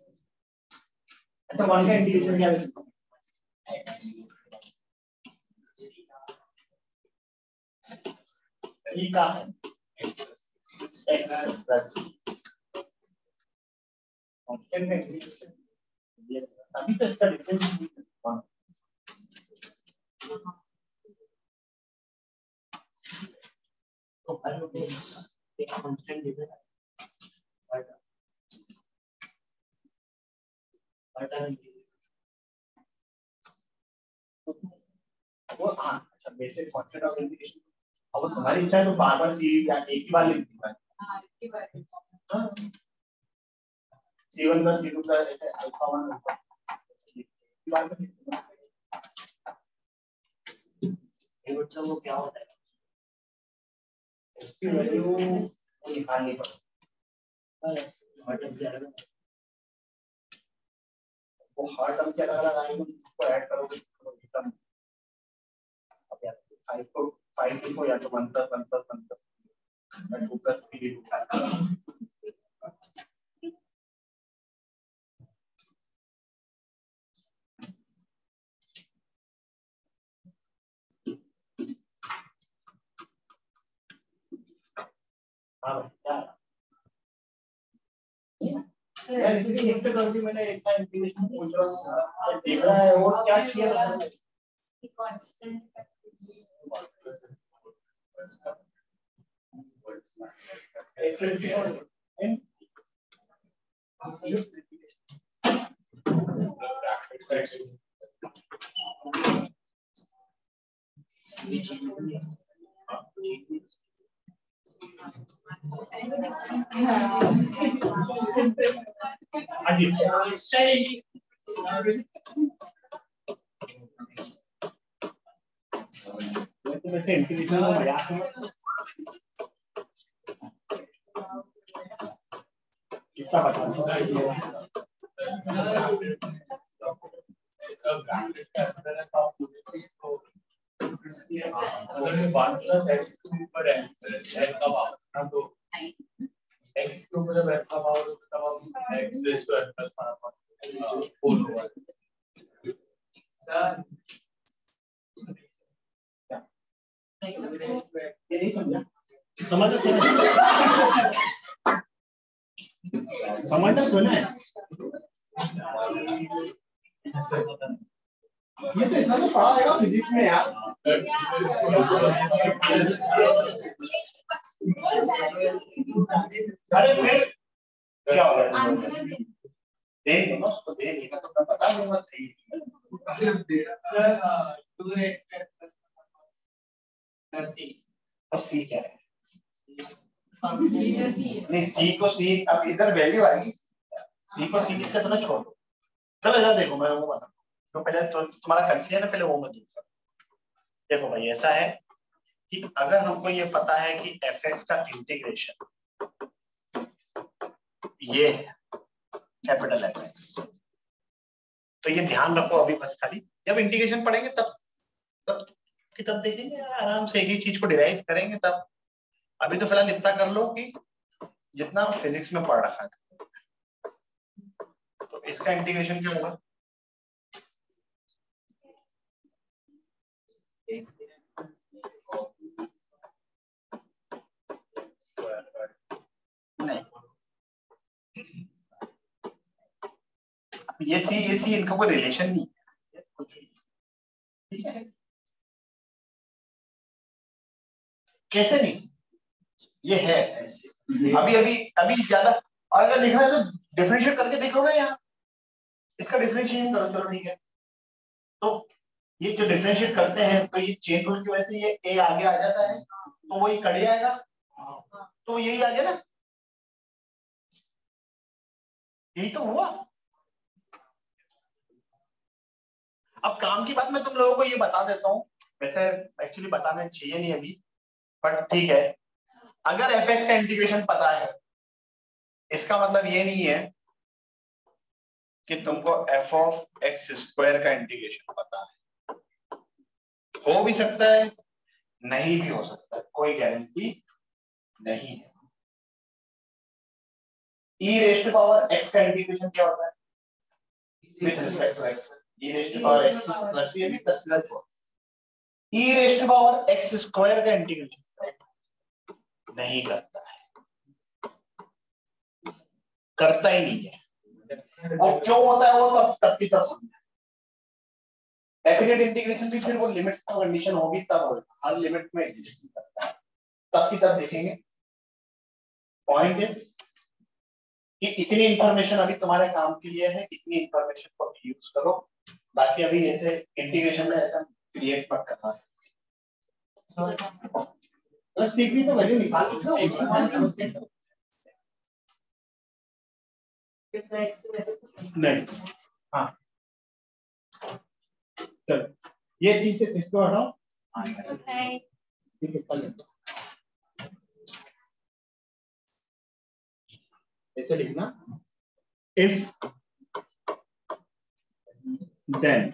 अच्छा वन का इंटीग्रेशन क्या है? ई का है। एक्स प्लस कांस्टेंट में इंटीग्रेशन अभी तो इसका डिफरेंस तो भाई एक कांस्टेंट डिफरेंस वो हाँ। अब तुम्हारी इच्छा है तो बार बार सी या एक ही बार लिख दूँगा C one plus C two plus ऐसे अल्फ़ा वन अल्फ़ा ये बच्चा वो क्या होता है उसकी वैल्यू निकालनी पड़ेगी वो हर टर्म के अलग अलग आएँगे उसको ऐड करोगे तो टर्म अब या फाइव को फाइव को या तो one plus one plus one plus two plus three हाँ भाई क्या? यार इसलिए एक तो करके मैंने एक टाइम इंटीग्रेशन पूछ देख रहा है और क्या किया हाँ जी तो वैसे इंटीग्रेशन को मज़ाक में कितना बता अगर वन प्लस एक्स के ऊपर है एन का पावर ना तो एक्स के ऊपर जब एन का पावर होता तब हम x raise to N plus four होगा ये नहीं समझा समझ समझना तो ना ये तो इतना तो पढ़ा है फिजिक्स में यार अरे फिर क्या होगा देख लो ना उसको दे देगा तो मैं बता दूँगा सही और सी क्या है सी को सी अब इधर वैल्यू आएगी। सी को सी छोड़? दो चलो इधर देखो, मैं वो बता तो पहले तो तुम्हारा कंफ्यूजन है, पहले वो मत दूसरा देखो भाई, ऐसा है कि अगर हमको ये पता है कि एफ़ एक्स का इंटीग्रेशन ये है कैपिटल एफ़ एक्स तो ये ध्यान रखो अभी बस खाली। जब इंटीग्रेशन पढ़ेंगे तब तब कि तब देखेंगे, आराम से एक ही चीज़ को डिराइव करेंगे तब। अभी तो फ़िलहाल इतना कर लो कि जितना फिजिक्स में पढ़ रखा था। तो इसका इंटीग्रेशन क्या होगा? नहीं। ये सी ये सी इनका कोई रिलेशन नहीं है। ठीक है। कैसे नहीं? ये है ऐसे। अभी अभी अभी ज़्यादा और अगर लिखना है तो डिफरेंशिएट करके देखोगे यहाँ। इसका डिफरेंशिएशन करो चलो ठीक है। तो ये जो डिफरेंशिएट करते हैं तो ये चेन रूल की वजह से ये ए आगे आ जाता है तो वही कड़े आएगा तो यही आ गया ना। यही तो हुआ। अब काम की बात मैं तुम लोगों को ये बता देता हूँ। वैसे एक्चुअली बताना चाहिए नहीं अभी बट ठीक है। अगर एफ़ का इंटीग्रेशन पता है, इसका मतलब ये नहीं है कि तुमको एफ़ ऑफ़ एक्स स्क्वायर का इंटीग्रेशन पता है। हो भी सकता है, नहीं भी हो सकता है, कोई गारंटी नहीं है। ई रेस्ट पावर एक्स का इंटीग्रेशन क्या होता है? With respect to x E raised power x plus ये भी plus E raised power x square का इंटीग्रेशन नहीं करता है। करता ही नहीं है। वो क्यों होता है, वो तब तब की तब समझा डेफिनेट इंटीग्रेशन भी फिर वो लिमिट कंडीशन होगी तब होगा। हर लिमिट में एग्जिस्ट नहीं करता है। तब की तब देखेंगे। पॉइंट इज़ कि इतनी इंफॉर्मेशन अभी तुम्हारे काम के लिए है इतनी इंफॉर्मेशन को यूज़ करो। बाकी अभी ऐसे इंटीग्रेशन में ऐसा क्रिएट मत करना। तो सीपी तो वैल्यू निकाल नहीं। हाँ। चलो। ये तीन से किसको हटाओ। ठीक है ऐसे लिखना। इफ़ देन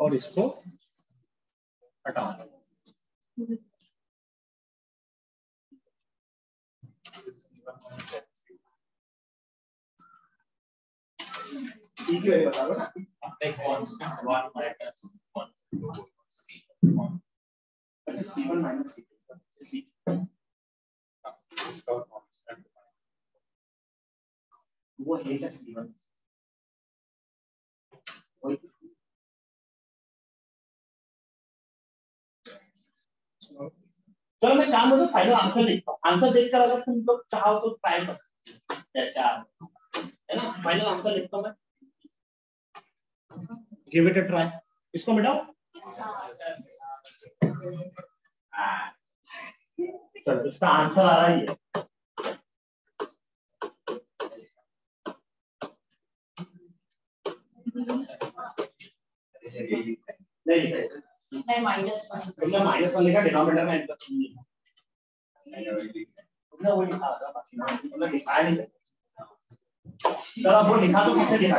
और इसको हटाओ। ठीक है बताओ ना। One minus c c1 minus c2 c इसका constant वो क्या c1 वही चलो मैं काम मतलब फाइनल आंसर लिखता हूँ। आंसर देखकर अगर तुम लोग चाहो तो ट्राई कर सकते हो। है ना? फाइनल आंसर लिखता हूँ मैं। गिव इट अ ट्राई इसको मिटाओ। चलो इसका आंसर आ रहा है नहीं नहीं। माइनस वन माइनस वन लिखा डिनोमिनेटर में प्लस लिखा वो लिखा बाकी लिखाया नहीं। सर आप वो लिखा तो किसने लिखा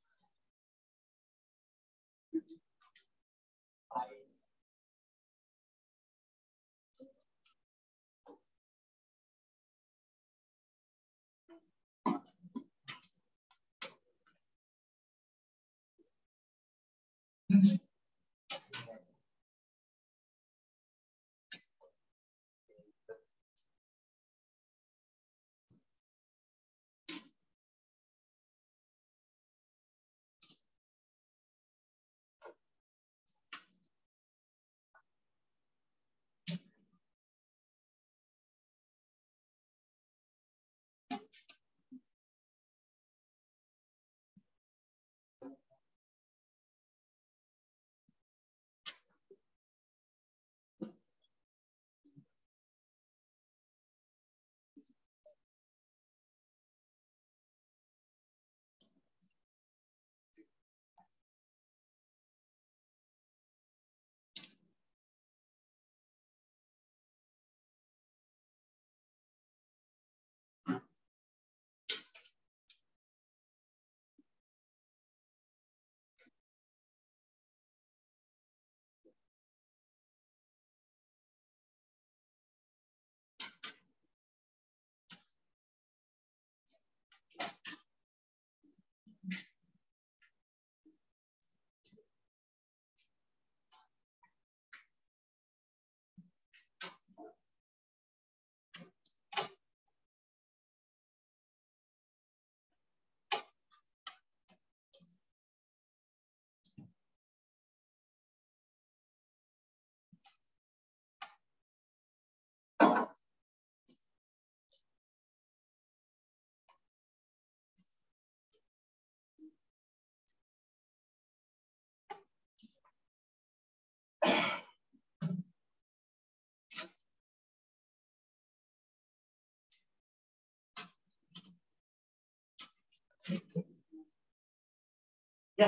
क्या?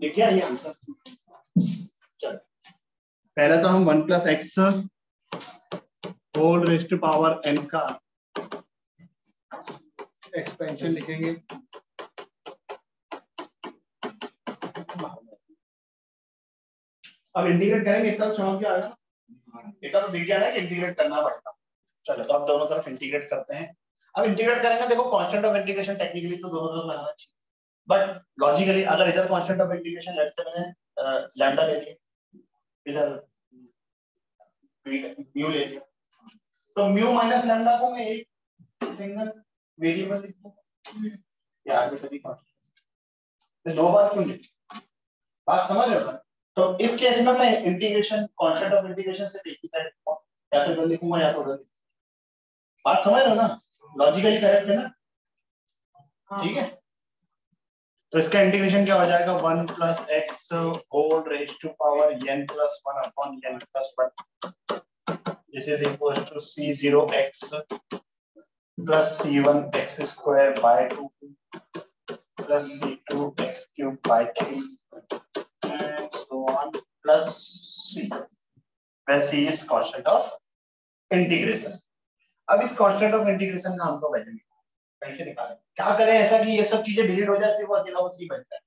दिख आंसर चलो। पहले तो हम one plus x whole raised power N का एक्सपेंशन लिखेंगे। अब इंटीग्रेट करेंगे इतना समझ आएगा इतना तो दिख गया ना कि इंटीग्रेट करना पड़ता। चलो तो अब दोनों तरफ़ इंटीग्रेट करते हैं। अब इंटीग्रेट करेंगे, देखो कांस्टेंट ऑफ़ इंटीग्रेशन टेक्निकली तो दोनों तरफ़ लगाना चाहिए बट लॉजिकली अगर इधर constant of integration let's say मैंने लैम्डा ले लिया, इधर म्यू ले लिया तो म्यू माइनस लैम्डा को मैं एक सिंगल वेरिएबल लिख दूँगा या आगे कभी कांस्टेंट दो बार क्यों लिख? बात समझ रहे हो तो इस केस में मैं इंटीग्रेशन कांस्टेंट ऑफ़ इंटीग्रेशन से एक ही साइड या तो इधर लिखूँगा या तो उधर बात समझ रहे हो ना? लॉजिकली करेक्ट है ना? ठीक है? तो इसका इंटीग्रेशन क्या हो जाएगा? One plus x whole raise to power N plus one upon N plus one this is equal to C zero x plus C one x square by two plus C two x cube by three and so on plus C where c is constant of integration. अब इस constant ऑफ़ इंटीग्रेशन का हमको वैल्यू कैसे निकालें क्या करें ऐसा कि ये सब चीज़ें डिलीट हो जाए, सिर्फ़ अकेला वो सी बनता है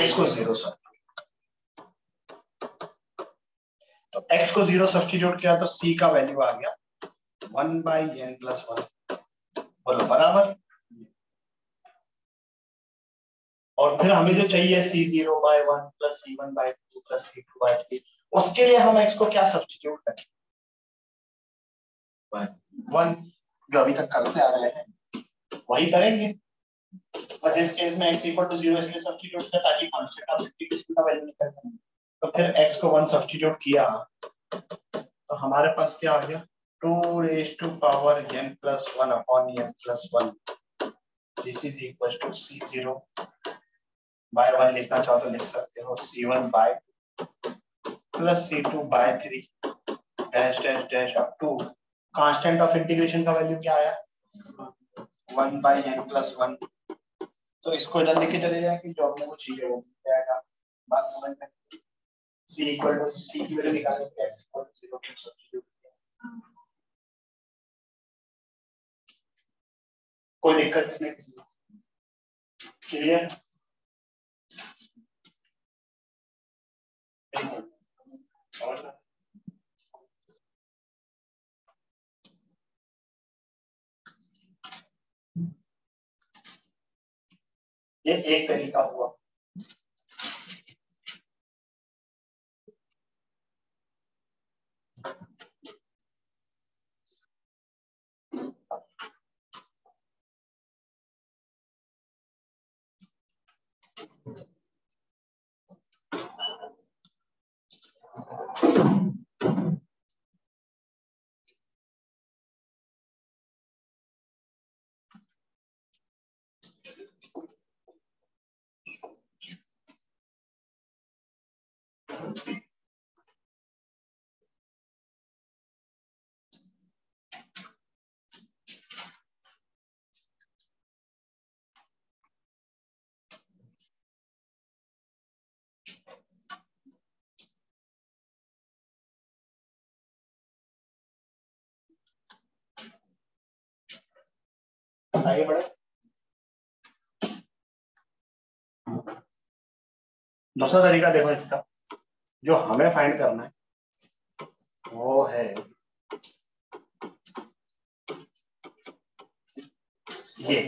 x को ज़ीरो तो x को ज़ीरो सब्सटीट्यूट किया तो c का वैल्यू आ गया। One by N plus one बोलो, बराबर? और फिर हमें जो चाहिए C zero by one plus C one by two plus C two by three उसके लिए हम x को क्या सब्सटीट्यूट करें? वन जो अभी तक करते आ रहे हैं, वही करेंगे। बस इस केस में x इक्वल टू ज़ीरो इसलिए सब्सटीट्यूट किया ताकि कांस्टेंट ऑफ़ इंटीग्रेशन का वैल्यू निकल जाए। तो फिर x को वन सब्सटीट्यूट किया। तो हमारे पास क्या आ गया? Two raise to power n plus one upon n one this is equal to C zero by one लिखना चाहो तो लिख सकते हो। C one by plus C two by three dash dash dash up to constant of integration का वैल्यू क्या आया? One by N plus one तो इसको इधर लेके चले जाए कि जो अपने को चाहिए वो जाएगा बात समझ में? C इक्वल टू c की वैल्यू निकालने के x इक्वल टू 0 के सब्स्टिट्यूट कोई दिक्कत इसमें? क्लियर और ये एक तरीका हुआ। आगे बढ़े दूसरा तरीका देखो इसका, जो हमें फाइंड करना है, वो है, ये।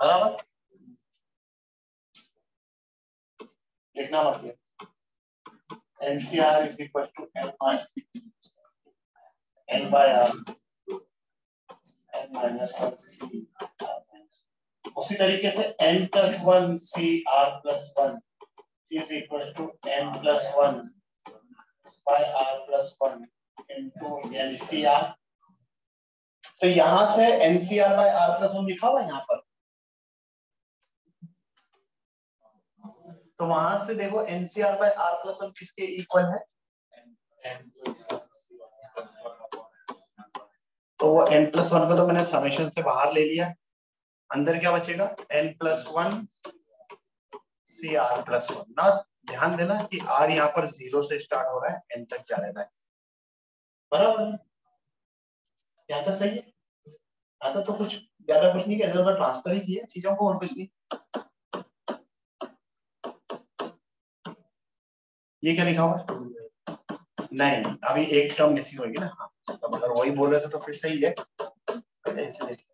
बराबर? लिखना मतलब NCR is equal to N by N by R N minus one C उसी तरीके से n plus one C R plus one is equal to n plus 1 by r plus 1 into NCR. तो यहाँ से NCR by r plus 1 लिखा हुआ यहाँ पर। तो वहाँ से देखो NCR by r plus 1 किसके इक्वल है? तो वो n plus 1 को तो मैंने समेशन से बाहर ले लिया। अंदर क्या बचेगा? N plus one C R plus one ना, ध्यान देना कि आर यहाँ पर ज़ीरो से स्टार्ट हो रहा है एन तक जा रहा है। बराबर क्या था सही? है आता तो कुछ ज़्यादा कुछ नहीं किया ट्रांसफ़र ही किया, चीज़ों को और कुछ नहीं। ये क्या लिखा हुआ है? नहीं, अभी एक टर्म मिसिंग होगी ना। हाँ तो अगर वही बोल रहे थे तो फिर सही है। ऐसे देख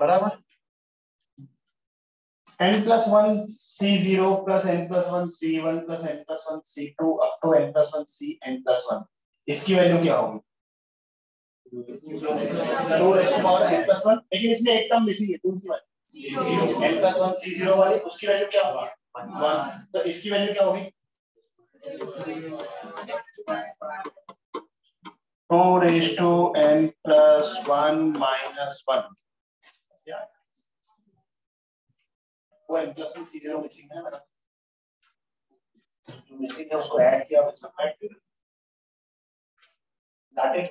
बराबर? N plus 1 c0 plus n plus 1 c1 plus n plus 1 c2 up to n plus 1 c n plus 1 इसकी वैल्यू क्या होगी? टू पावर n plus 1 लेकिन इसमें एक टर्म मिसिंग है दूसरी वाली n plus 1 c0 वाली उसकी वैल्यू क्या होगी? 1 तो इसकी वैल्यू क्या होगी? 4 raised to n plus 1 minus 1 वो n plus में c0 मिसिंग है मिसिंग है उसको ऐड किया ऐड कर दैट इज़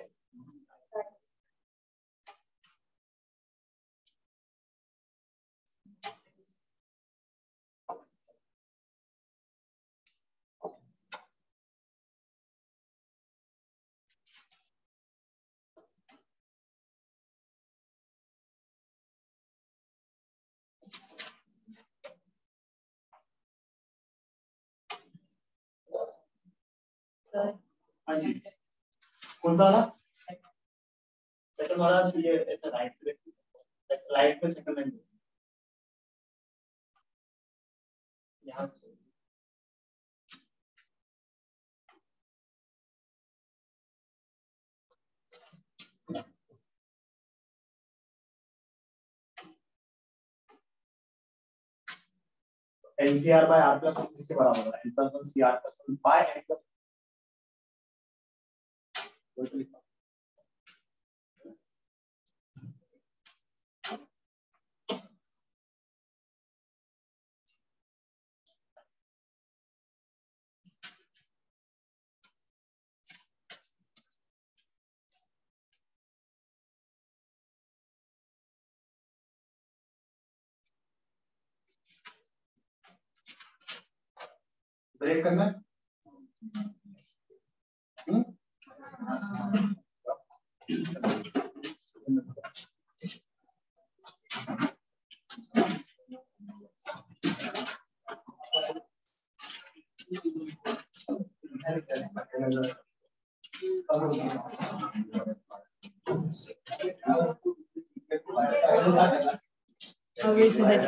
जी। कौन सा वाला? सेकंड वाला ये ऐसा राइट पे राइट पे सेकंड लाइन यहाँ से। NCR by R plus 1 किसके बराबर है। N plus 1 CR plus 1 by N plus break करना? Hmm? Okay, so that's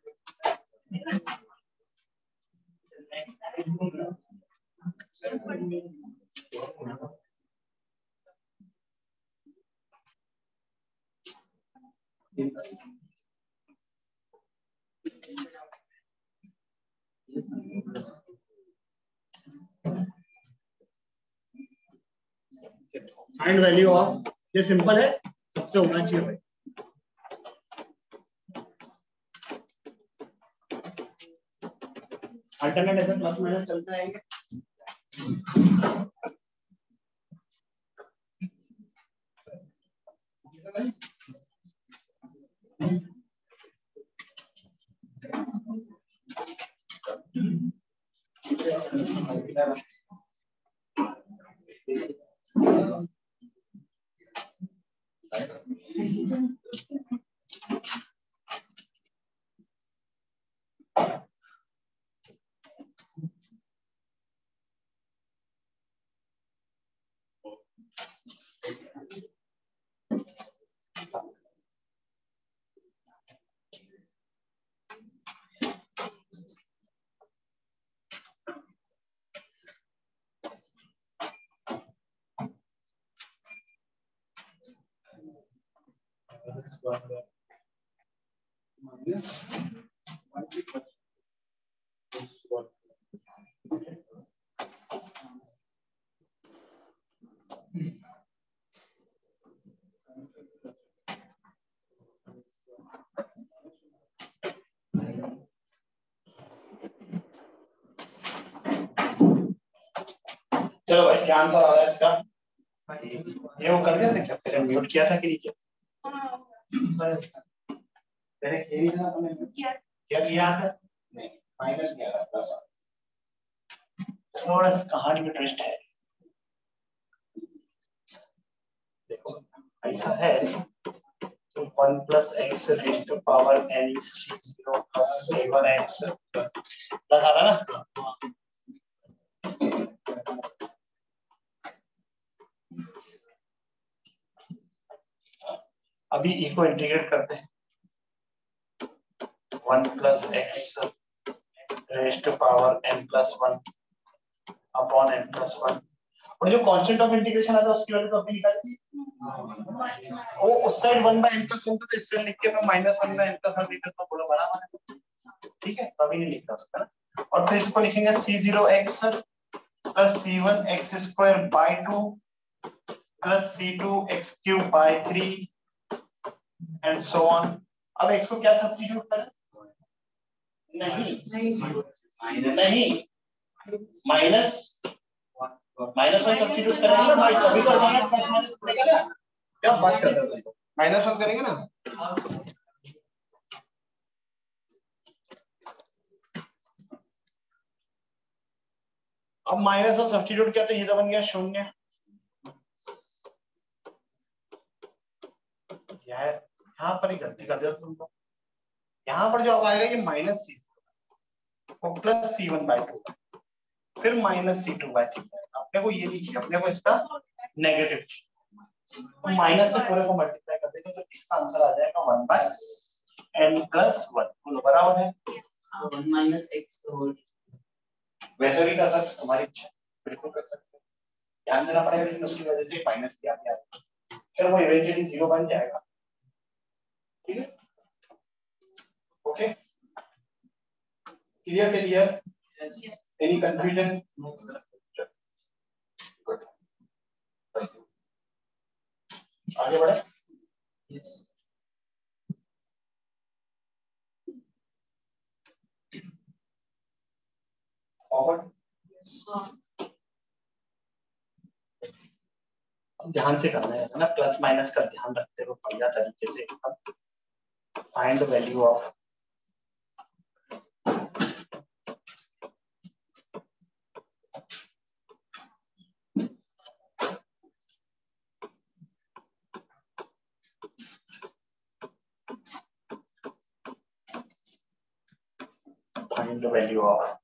find value of ये सिंपल है सबसे होना चाहिए भाई। अल्टरनेट ऐसे प्लस माइनस चलते रहेंगे चलो भाई, क्या आंसर आ रहा है इसका? ये वो कर दिया था क्या? पहले म्यूट किया था कि नहीं किया? क्या किया था? नहीं माइनस किया था प्लस थोड़ा सा कहानी में ट्विस्ट है। देखो ऐसा है तो one plus x raise to power N zero plus seven x plus आ रहा ना? अभी ई को इंटीग्रेट करते हैं। One plus x raise to power N plus one upon N plus one और जो कांस्टेंट ऑफ़ इंटीग्रेशन आता है, उसकी वैल्यू तो अभी निकाली थी वो उस side one by N plus one तो इस साइड लिख के मैं minus one by N plus one लिख देता हूँ थोड़ा बड़ा। बना ठीक है? तभी नहीं लिखता उसका ना? और फिर इसको लिखेंगे c zero x plus c one x square by two plus c two x cube by three and so on अब x को क्या सब्स्टिट्यूट करें? नहीं। नहीं। माइनस माइनस वन सब्स्टिट्यूट करेंगे ना भाई तो प्लस माइनस पड़ेगा ना क्या बात कर रहे हो माइनस वन करेंगे ना? अब माइनस वन सब्स्टिट्यूट किया तो ये तो बन गया शून्य। यार यहाँ पर ही गलती कर दिया तुम लोग यहाँ पर जो आएगा ये माइनस सी और plus c one by two फिर minus c two by three अपने को ये चाहिए अपने को इसका नेगेटिव तो माइनस से पूरे को मल्टीप्लाई कर देंगे तो इसका आंसर आ जाएगा one by n plus one बोलो बराबर है। वन माइनस एक्स वैसे भी कर सकते तुम्हारी इच्छा बिल्कुल कर सकते ध्यान देना पड़ेगा लेकिन उसकी वजह से माइनस किया गया फिर वो इवेंचुअली ज़ीरो बन जाएगा। ठीक है okay clear clear any confusion आगे बढ़े। फॉरवर्ड ध्यान से करना है ना? प्लस माइनस का ध्यान रखते हुए बढ़िया तरीके से। find the value of find the value of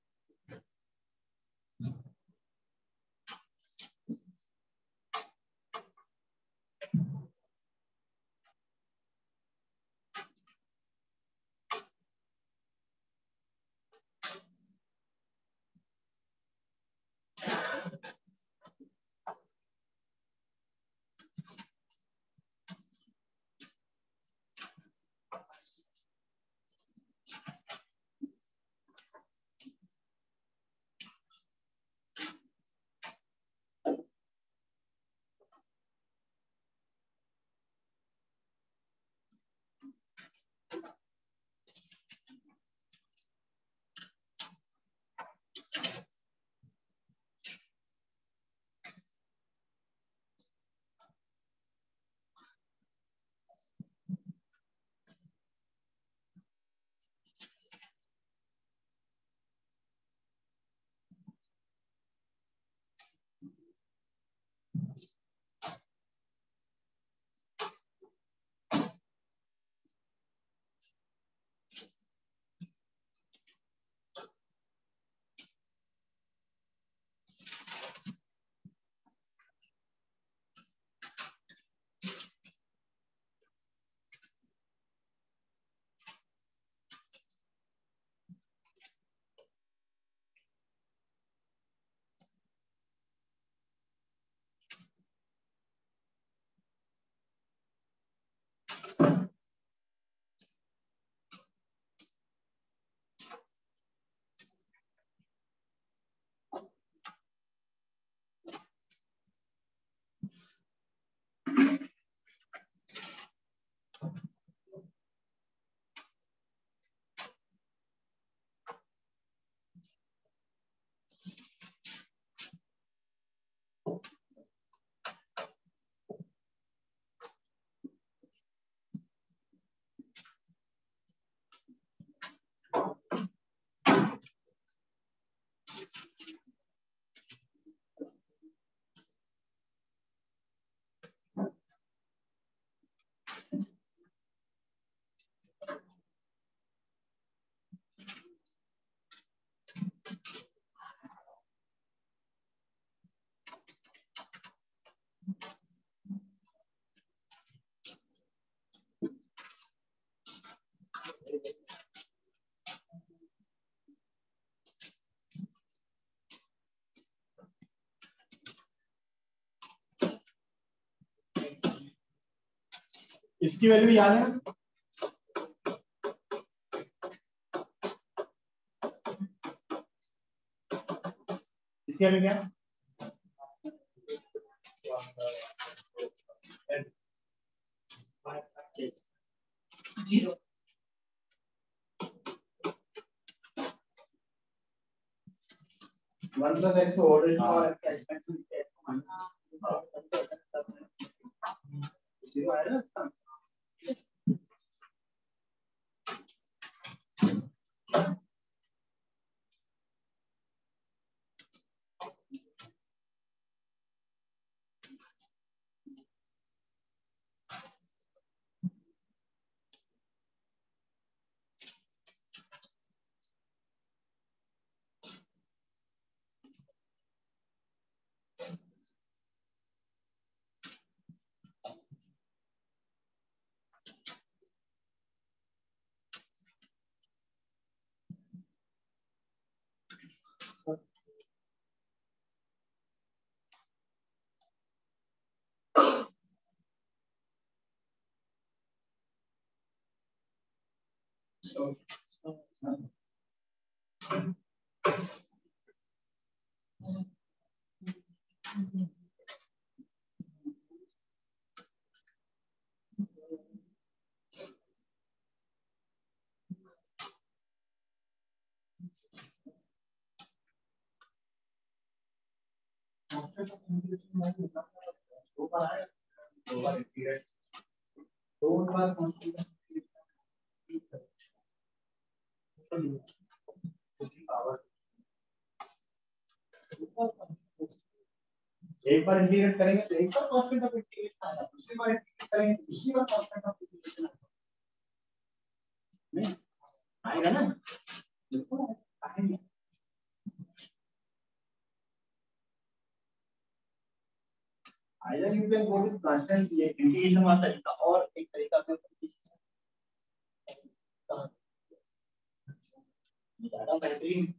इसकी वैल्यू याद है ना इसकी वैल्यू क्या है? Zero. One plus x order power एक बार इंटीग्रेट करेंगे तो एक बार कांस्टेंट ऑफ़ इंटीग्रेशन आएगा दूसरी बार इंटीग्रेट करेंगे तो दूसरी बार कांस्टेंट ऑफ़ इंटीग्रेशन आएगा नहीं? आएगा ना? बिल्कुल either you can go with constant integration वाला तरीका और एक तरीका पे ज़्यादा बेहतरीन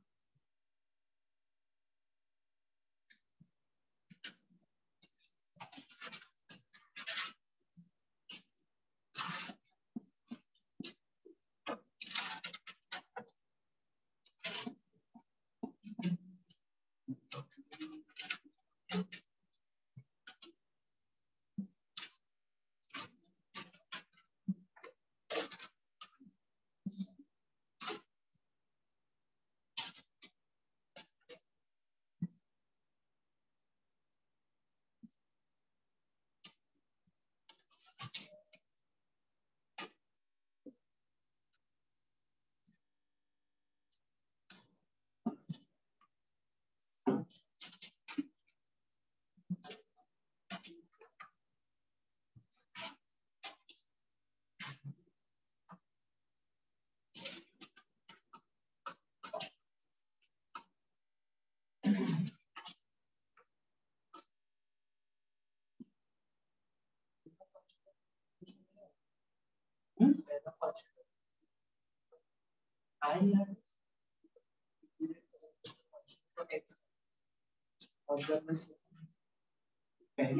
पहली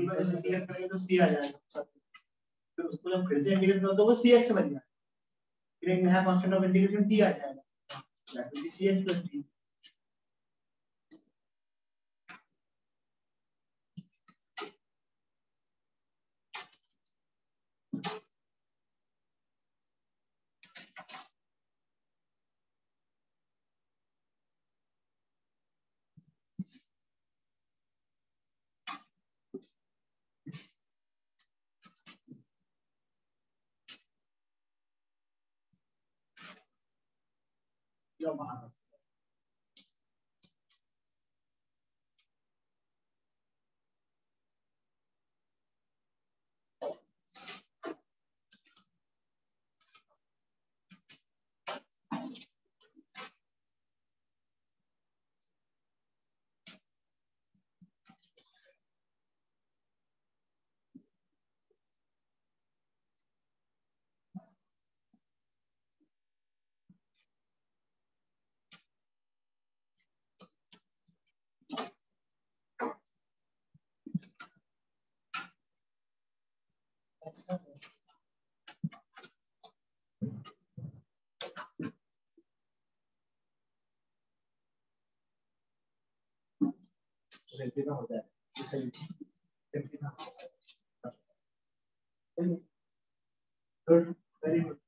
बार ऐसे क्लियर करेंगे तो सी आ जाएगा फिर उसको जब फिर से इंटीग्रेट करो तो वो सी एक्स बन जाएगा। फिर एक नया कांस्टेंट ऑफ़ इंटीग्रेशन टी आ जाएगा। That will be c x plus t जो बाहर सेल्फी ना हो जाए सेल्फी सेल्फी ना गुड वेरी गुड हम्म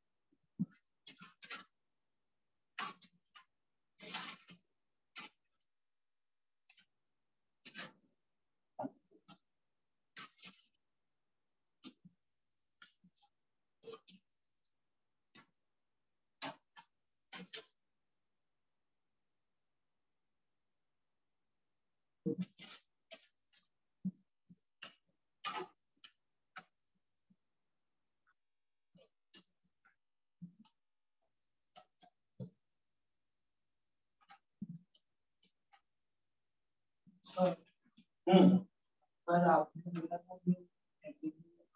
पर आपने बोला था कि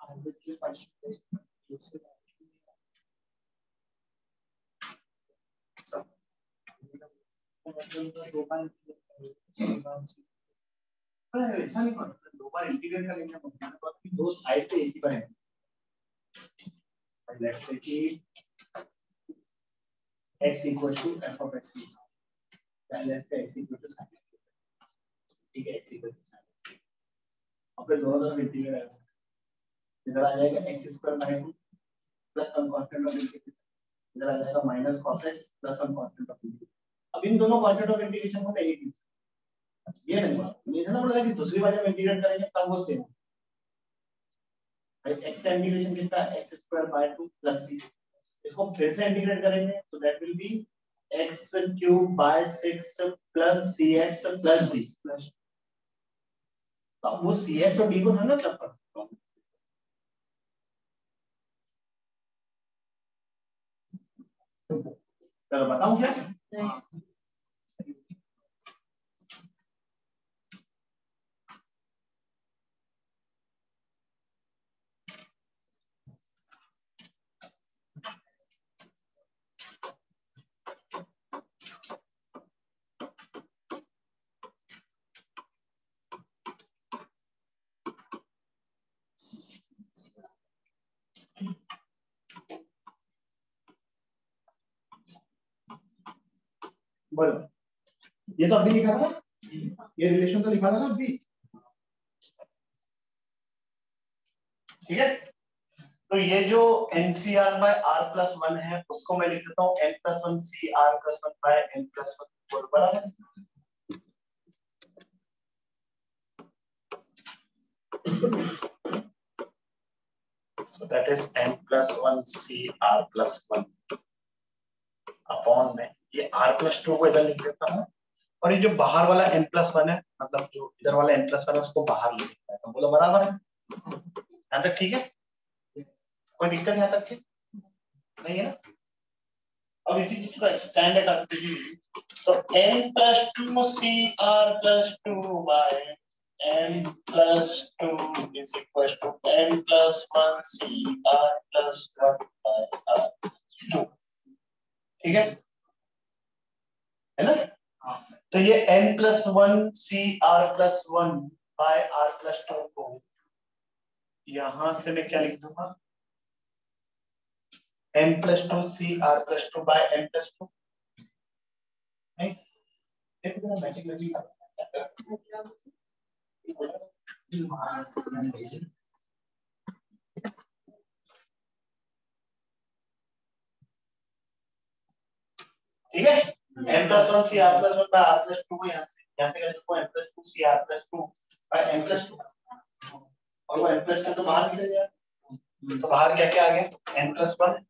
आर्बिट्री परसेंटेज दूसरे दो बार ऐसा नहीं होता दो बार इंटीग्रेट कर बात कि दो साइड पे एक ही बने लेट्स से कि x equal to f of x let's say x equal to sin ठीक है। x equal to sin और फिर दोनों तरफ़ इंटीग्रेट है। इधर आ जाएगा x square by 2 plus some constant of integration इधर आ जाएगा minus cos x plus some constant of integration अब इन दोनों कांस्टेंट ऑफ़ इंटीग्रेशन को मैं एक लिख ये नहीं हुआ। मुझे ना बोला कि दूसरी बार जब इंटीग्रेट करेंगे, तब वो सेम भाई, x का इंटीग्रेशन कितना? है x square by 2 plus c इसको फिर से इंटीग्रेट करेंगे तो that will be x cube by six plus c x plus d तो वो सी एक्स और डी को ना क्लब कर चलो बताऊँ क्या बोलो। ये तो अभी लिखा था ना? ये रिलेशन तो लिखा था ना अभी? ठीक है? तो ये जो NCR by r plus one है, उसको मैं लिख देता हूँ n plus one c r plus one by n plus one बराबर? That is n plus 1 c r plus 1 upon में। ये r प्लस टू को इधर लिख देता हूँ। और ये जो बाहर वाला n प्लस वन है मतलब जो इधर वाला n प्लस वन है, उसको बाहर लिख देता है। तो बोलो बराबर है? यहाँ तक ठीक है? कोई दिक्कत यहाँ तक की? नहीं है ना? अब इसी चीज़ को एक्सटेंड करते हैं तो n plus two c r plus two by n plus 2 is equal to n plus 1 c r plus 1 by r 2 ठीक है? है ना? हाँ। तो ये n plus one c r plus one by r plus two को यहाँ से मैं क्या लिख दूँगा? N plus two c r plus two by n plus two ठीक है? N one c r plus one by r plus two यहाँ से यहाँ से लिखो n two c r plus two by n plus two और वो n प्लस टू तो बाहर निकल जाए तो बाहर क्या क्या आ गया n plus one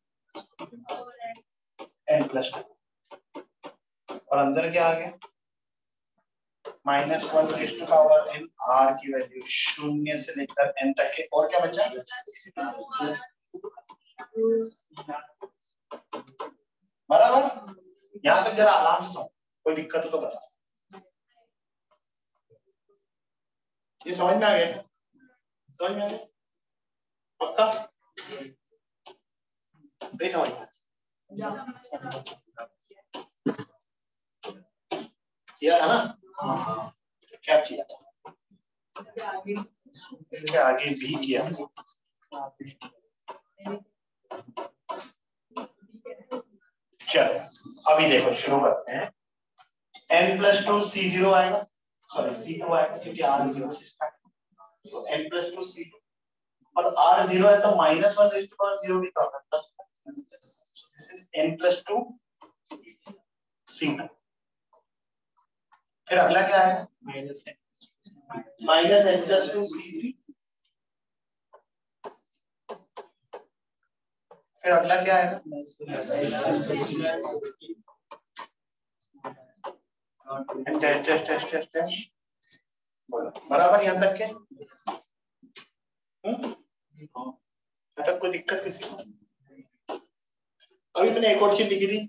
n plus two और अंदर क्या आ गया minus one to power n r की वैल्यू शून्य से लेकर एन तक के और क्या बचा बराबर यहाँ तक जरा आराम से सुनो, कोई दिक्कत हो तो बता। ये समझ में आ गया? समझ में आ गया? पक्का? नहीं समझ में किया है ना? क्या किया? इसके आगे भी किया। चलो अभी देखो शुरू करते हैं। N plus two c zero आएगा। सॉरी सी टू आएगा क्योंकि r ज़ीरो से तो n plus two c two और आर ज़ीरो है तो minus one raise to power zero भी तो plus this is n plus two c two फिर अगला क्या है? Minus n minus n plus two c three फिर अगला क्या आएगा? Test test test test test बराबर यहाँ तक के? यहाँ तक कोई दिक्कत किसी को? अभी मैंने एक और चीज़ लिखी थी।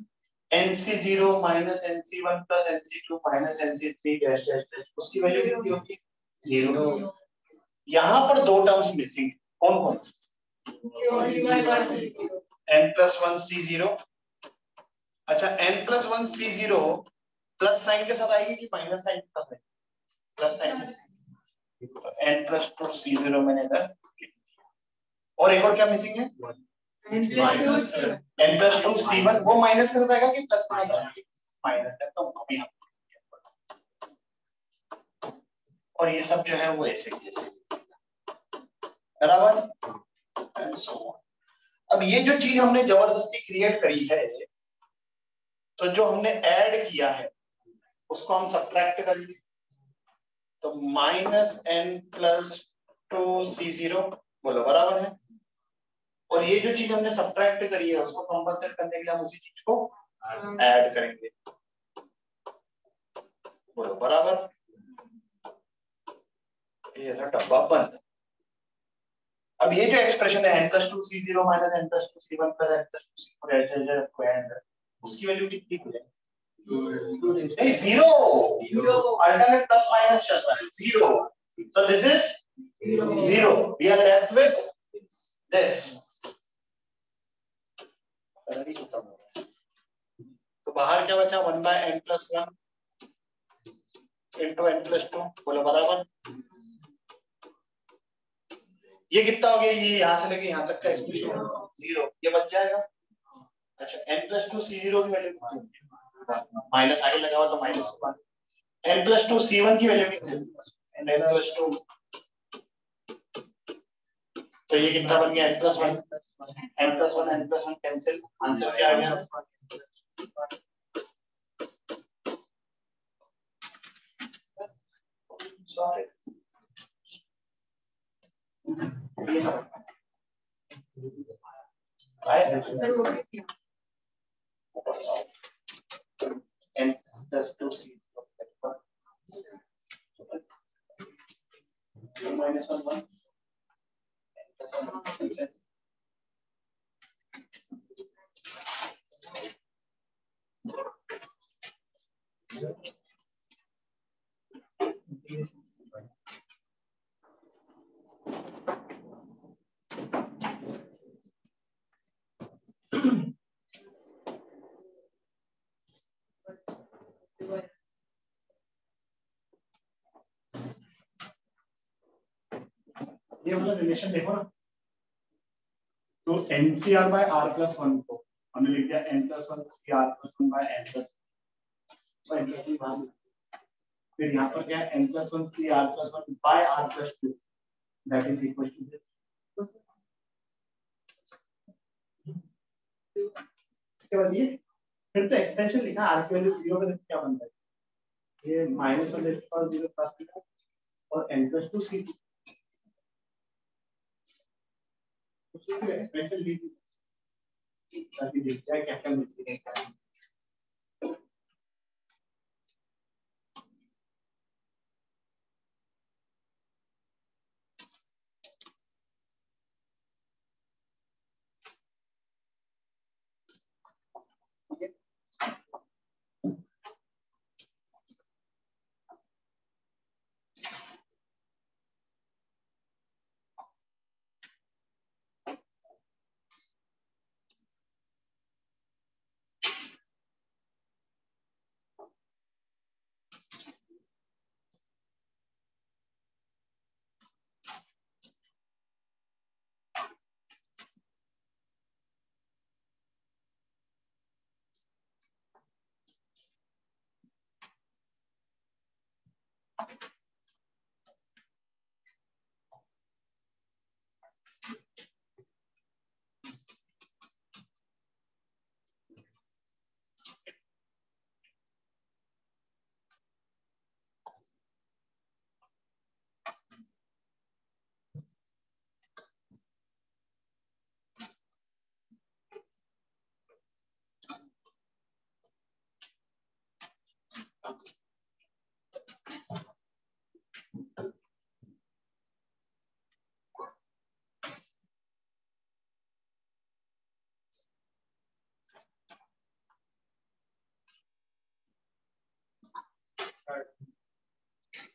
NC zero minus NC one plus NC two minus NC three dash dash dash उसकी वैल्यू कितनी होगी ज़ीरो यहाँ पर दो टर्म्स मिसिंग कौन कौन n plus one c zero अच्छा n plus one c zero plus sign के साथ आएगी कि माइनस साइन के साथ plus sign n plus two c zero मैंने इधर और एक और क्या मिसिंग है? N plus two c one वो माइनस के साथ आएगा कि प्लस में आएगा? माइनस है तो अभी हम और ये सब जो है वो ऐसे की ऐसे बराबर? अब ये जो चीज़ हमने ज़बरदस्ती क्रिएट करी है तो जो हमने ऐड किया है उसको हम सब्ट्रैक्ट करेंगे। तो minus n plus two c zero बोलो बराबर है? और ये जो चीज़ हमने सब्ट्रैक्ट करी है उसको कंपनसेट करने के लिए हम उसी चीज़ को ऐड करेंगे। बोलो बराबर? ये डब्बा बंद। अब ये जो एक्सप्रेशन है n plus two c zero minus n plus two c one plus n plus two c four h उसकी वैल्यू कितनी हो जाएगी? नहीं ज़ीरो अल्टरनेट प्लस माइनस चल रहा है zero so this is zero. We are left with this तो बाहर क्या बचा? One by n plus one into n plus two बोलो बराबर। ये कितना हो गया? ये यहाँ से लेके यहाँ तक का एक्सप्रेशन ज़ीरो ये बच जाएगा? अच्छा n plus two c zero की वैल्यू माइनस आगे लगा हुआ तो minus n plus two c one की वैल्यू एन प्लस टू तो ये कितना बन गया? N plus one n plus one n plus one cancel answer क्या आ गया? Sorry. And plus 2c is minus 1, 1. Relation देखो ना। तो NCR by r plus one को, हमने लिख दिया n plus one c r plus one by n plus plus फिर यहाँ पर क्या n plus one c r plus one by r plus two that is equal to this इसके बाद ये, फिर तो एक्सपेंशन लिखा आर की वैल्यू ज़ीरो पे क्या बनता है? ये माइनस वन ज़ीरो प्लस और एन प्लस टू सी उसमें एक्सपेंशन ली थी ताकि जाए क्या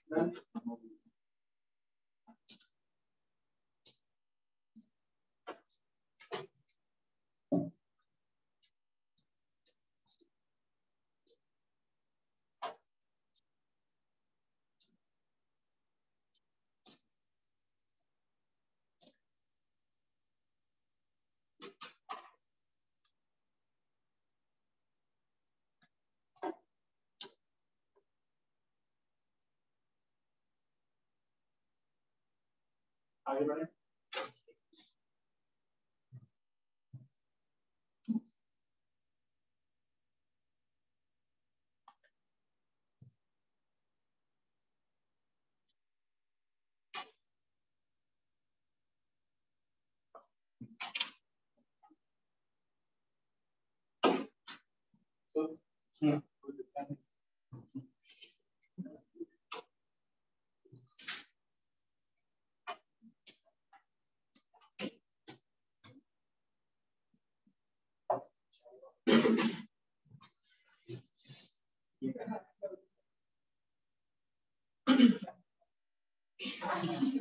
क्या मिलती है Hi, everybody. So, hmm. Yeah.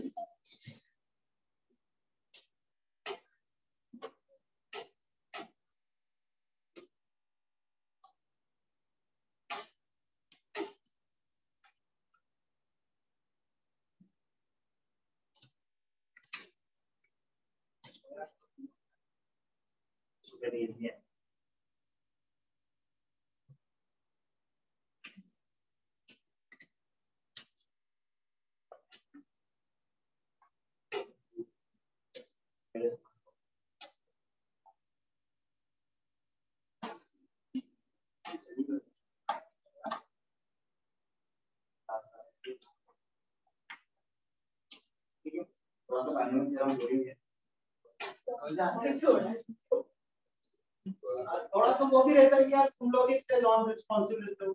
थोड़ा तो वो भी रहता है यार तुम लोग इतने नॉन रिस्पॉन्सिव रहते हो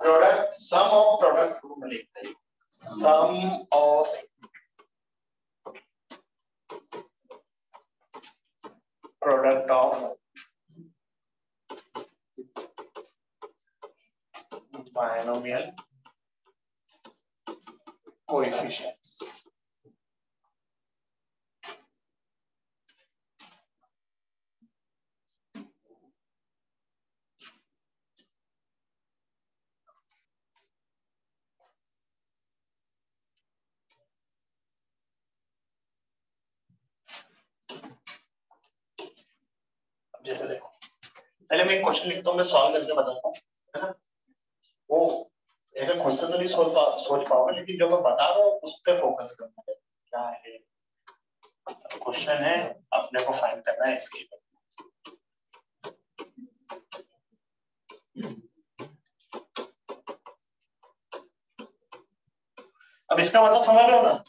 प्रोडक्ट सम ऑफ प्रोडक्ट को लिखते हैं sum of product of binomial coefficients. जैसे देखो, पहले मैं एक क्वेश्चन लिखता हूँ, मैं सॉल्व करके बताता हूँ, है ना? वो ऐसे खुद से तो नहीं सोच पा, सोच पाओगे लेकिन जो मैं बता रहा हूँ, उस पर फोकस करना है। क्या है? क्वेश्चन है, अपने को फाइंड करना है इसके अब इसका मतलब समझ रहे हो ना?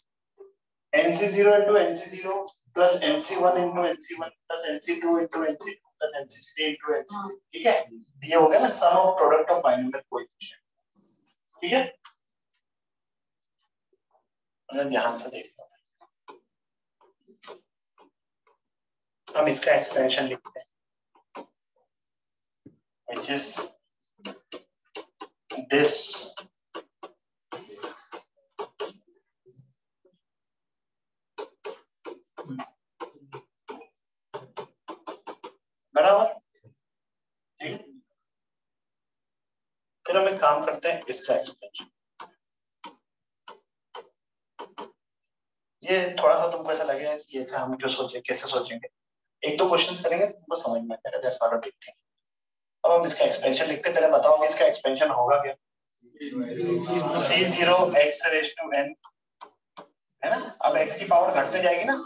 NC zero into NC zero plus NC one into NC one plus NC two into NC plus three into NC ठीक है? ये हो गया ना sum of product of binomial ठीक है? ध्यान से देख लो हम इसका एक्सपेंशन लिखते हैं। Which is this बराबर? ठीक है। फिर हम एक काम करते हैं, इसका एक्सपेंशन ये थोड़ा सा तुमको ऐसा लगेगा कि ऐसे हम क्यों सोचे, कैसे सोचेंगे? एक दो क्वेश्चंस करेंगे तुमको समझ में आएगा दैट्स अ बिग थिंग अब हम इसका एक्सपेंशन लिखते हैं, पहले बताओ इसका एक्सपेंशन होगा क्या? C zero x raise to n है ना? अब एक्स की पावर घटते जाएगी ना?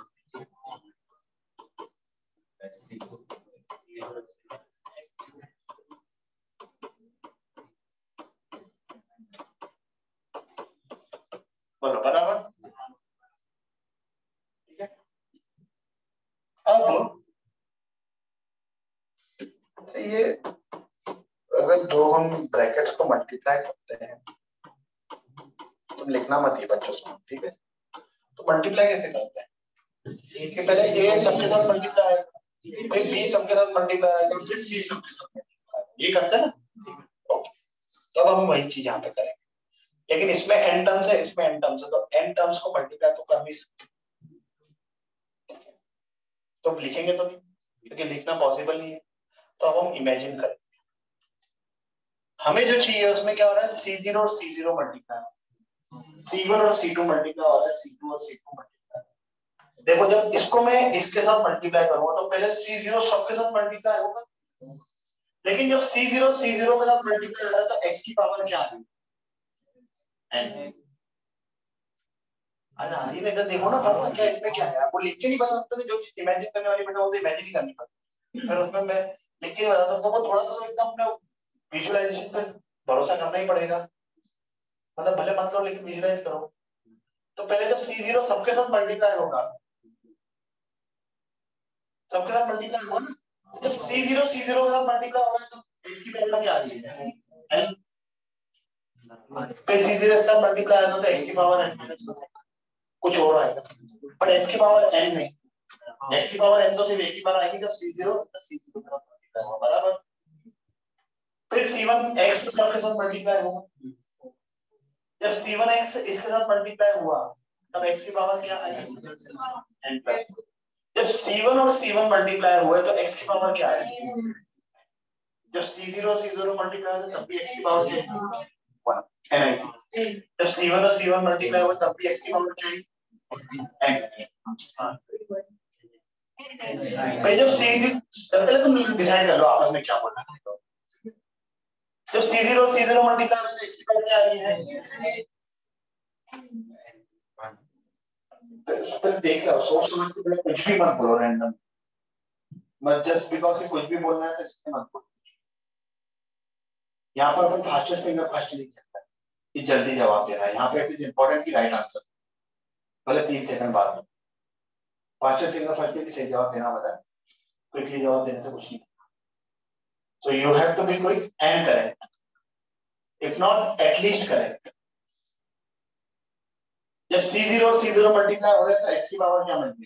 बोलो बराबर ठीक है अब ये अगर दो हम ब्रैकेट्स को मल्टीप्लाई करते हैं तुम लिखना मत ये बच्चों से ठीक है तो मल्टीप्लाई कैसे करते हैं कि पहले ये सबके साथ मल्टीप्लाई करेंगे। लेकिन इसमें एन टर्म्स है, इसमें एन टर्म्स है तो एन टर्म्स को मल्टीप्लाई तो कर नहीं सकते तो लिखेंगे तो नहीं, क्योंकि लिखना पॉसिबल नहीं है। तो अब हम इमेजिन करें हमें जो चाहिए, उसमें क्या हो रहा है? सी ज़ीरो और c zero multiply c one और सी टू मल्टीप्लाई हो रहा है। सी टू और सी टू मल्टीप्लाई देखो, जब इसको मैं इसके साथ मल्टीप्लाई करूँगा तो पहले सी ज़ीरो सबके साथ मल्टीप्लाई होगा। लेकिन जब सी ज़ीरो सी ज़ीरो के साथ मल्टीप्लाई हो है तो एक्स की पावर क्या आ रही अरे इधर देखो ना क्या, इसमें क्या है? आपको लिख के नहीं बता सकते जो चीज़ इमेजिन करने वाली बेटा, वो तो इमेजिन ही करनी पड़ती फिर उसमें मैं लिख के नहीं बता सकता वो थोड़ा सा तो एकदम अपने विजुअलाइजेशन पे भरोसा करना ही पड़ेगा। मतलब भले मत करो, लेकिन करो। तो पहले जब सी ज़ीरो सबके साथ मल्टीप्लाई होगा सबके साथ मल्टीप्लाई होगा ना? जब सी ज़ीरो सी ज़ीरो के साथ मल्टीप्लाई होगा तो इसकी पहले क्या आ रही है? एन फिर सी ज़ीरो के साथ मल्टीप्लाई आएगा तो एक्स की पावर एन माइनस कुछ और आएगा। पर एक्स की पावर एन नहीं। एक्स की पावर एन तो सिर्फ़ एक ही बार आएगी, जब सी ज़ीरो सी ज़ीरो के साथ मल्टीप्लाई होगा, बराबर? फिर C1 x के साथ मल्टीप्लाई होगा जब C1 x इसके साथ मल्टीप्लाई हुआ, तब x की पावर क्या आएगी n प्लस जब C1 और C1 मल्टीप्लाई हुए तो x की पावर क्या आएगी जब C0 C0 मल्टीप्लाई हुआ तब भी x की पावर क्या आएगी n. जब C1 और C1 मल्टीप्लाई हुआ तब भी x की पावर क्या आएगी n. जब C पहले तुम डिसाइड कर लो आपस में क्या बोलना है। जब c zero c zero multiply हो एक्स की क्या आ रही है? कुछ भी मत बोलो रैंडम मत जस्ट बिकॉज़ कुछ भी बोलना है तो मत बोलो यहाँ पर अपन फास्टेस्ट फिंगर फास्ट नहीं करता कि जल्दी जवाब देना है यहाँ पे इट इज़ इंपॉर्टेंट की राइट आंसर भले तीन सेकंड बाद में फास्टेस्ट फिंगर फ़र्स्ट में सही जवाब देना पता क्विकली जवाब देने से कुछ नहीं you have to be quick and correct. If not, at least correct. जब C0 और C0 मल्टीप्लाई हो रहे हैं तो x की पावर क्या मिलती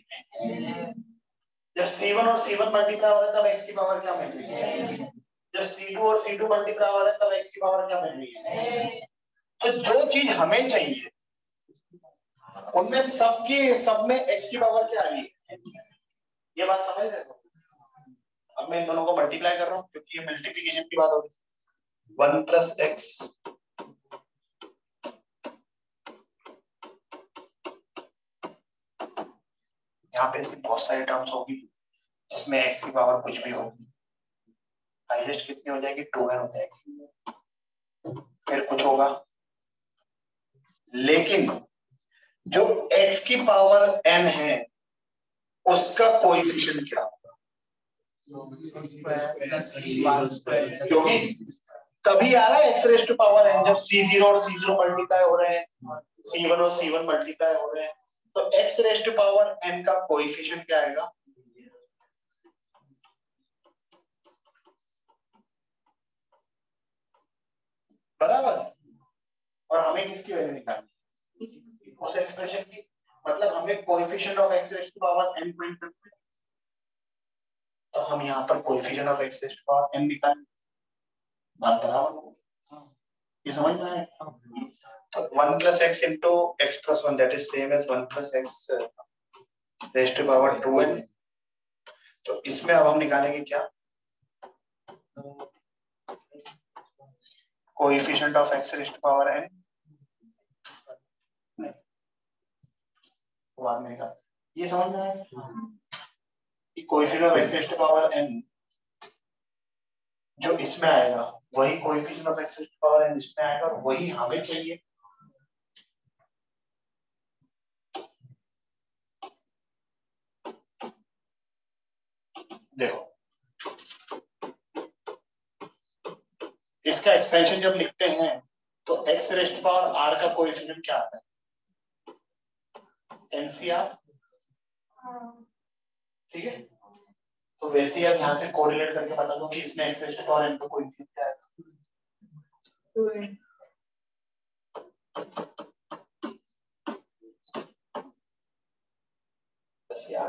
जब C1 और C1 मल्टीप्लाई हो रहे हैं, तब x की पावर क्या मिल रही है जब C2 और C2 मल्टीप्लाई हो रहे हैं, तब x की पावर क्या मिल रही है तो जो चीज़ हमें चाहिए, उनमें सबकी, सब में x की पावर क्या आ रही है? ये बात समझ रहे हो? अब मैं इन दोनों को मल्टीप्लाई कर रहा हूँ, क्योंकि ये मल्टीप्लीकेशन की बात होगी वन प्लस एक्स यहाँ पे ऐसी बहुत सारी टर्म्स होगी जिसमें एक्स की पावर कुछ भी होगी। हाईएस्ट कितनी हो जाएगी? टू एन हो जाएगी। फिर कुछ होगा। लेकिन जो एक्स की पावर एन है, उसका कोएफिशिएंट क्या होगा? क्योंकि तभी आ रहा है एक्स रेस्ट पावर एन जब सी ज़ीरो और सी ज़ीरो मल्टीप्लाई हो रहे हैं। सी वन और सी वन मल्टीप्लाई हो रहे हैं। तो एक्स रेस्ट पावर एन का कोइफिशिएंट क्या आएगा? बराबर? और हमें किसकी वैल्यू निकालनी उस एक्सप्रेशन की। मतलब हमें coefficient of x raised power n find करना है। तो हम यहाँ पर coefficient of x raised power n निकालें बात बराबर? ये समझ में आया? तो रेस्ट एन तो इसमें अब हम निकालेंगे क्या? Coefficient of x raised power n. बाद में का ये समझ में आया? Coefficient of x to power n जो इसमें आएगा वही कोएफिशिएंट ऑफ़ पावर n इसमें आएगा और वही हमें चाहिए। देखो। इसका एक्सपेंशन जब लिखते हैं तो एक्स रेस्ट पावर आर का कोएफिशिएंट क्या आता है? एनसीआर ठीक है? तो वैसे ही आप यहाँ से कोरिलेट करके बता दो कि इसमें एक्सेस और इनको कोई क्या है? बस ये आ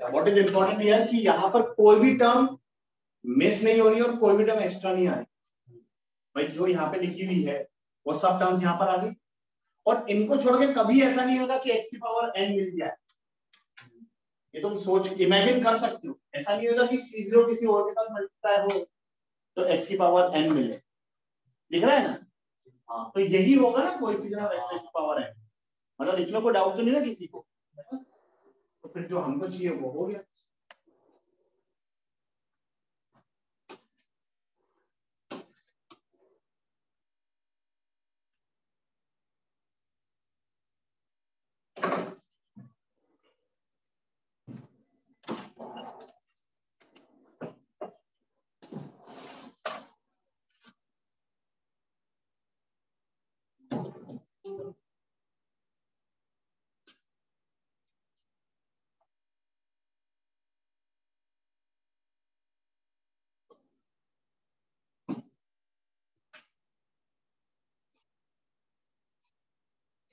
व्हाट इज़ इंपॉर्टेंट हियर कि यहाँ पर कोई भी टर्म मिस नहीं हो रही और कोई भी टर्म एक्स्ट्रा नहीं आ रही भाई, जो यहाँ पे लिखी हुई है, वो सब टर्म्स यहाँ पर आ गई। और इनको छोड़ के कभी ऐसा नहीं होगा कि एक्स की पावर एन मिल जाए। ये तुम सोच इमेजिन कर सकते हो। ऐसा नहीं होगा कि सी ज़ीरो किसी और के साथ मल्टीप्लाई हो तो एक्स की पावर एन मिले। दिख रहा है ना? हाँ तो यही होगा ना कोई एक्स की पावर एन मतलब इसमें कोई डाउट तो नहीं ना किसी को? तो फिर जो हमको चाहिए वो हो गया।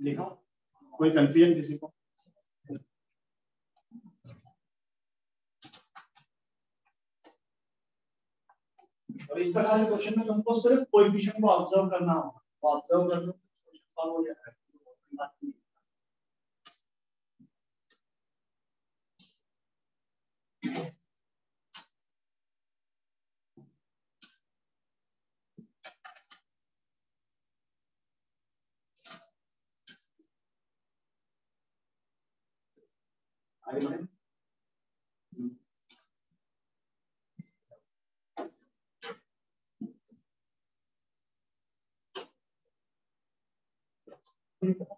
लिखा कोई कंफ्यूजन किसी को और इस प्रकार के क्वेश्चन में तुमको सिर्फ़ कोएफिशिएंट को ऑब्ज़र्व करना होगा। वो ऑब्ज़र्व कर लो क्वेश्चन सॉल्व हो जाएगा आगे बढ़े। इसका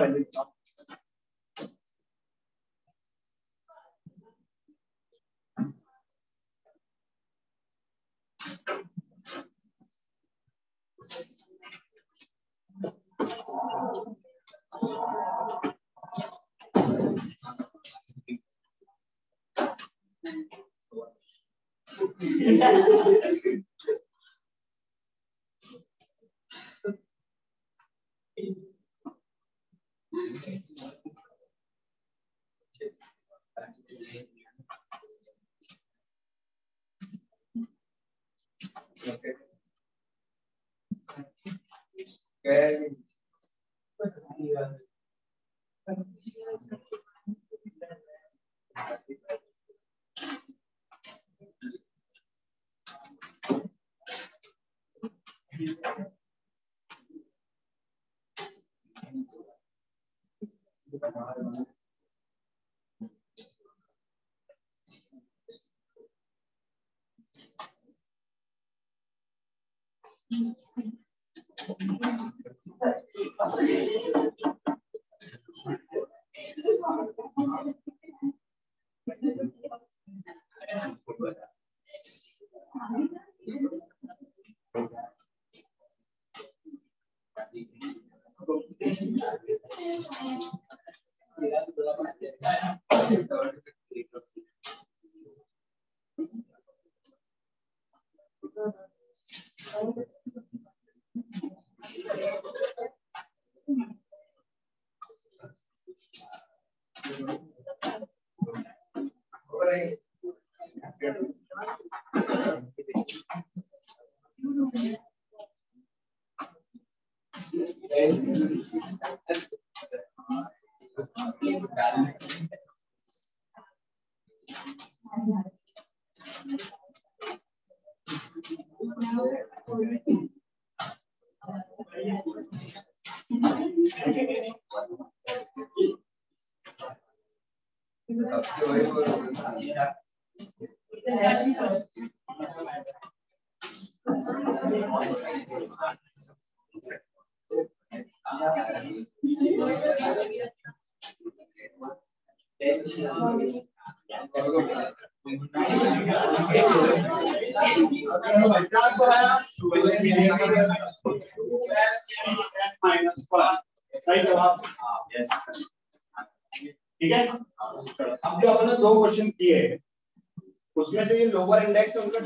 वैल्यू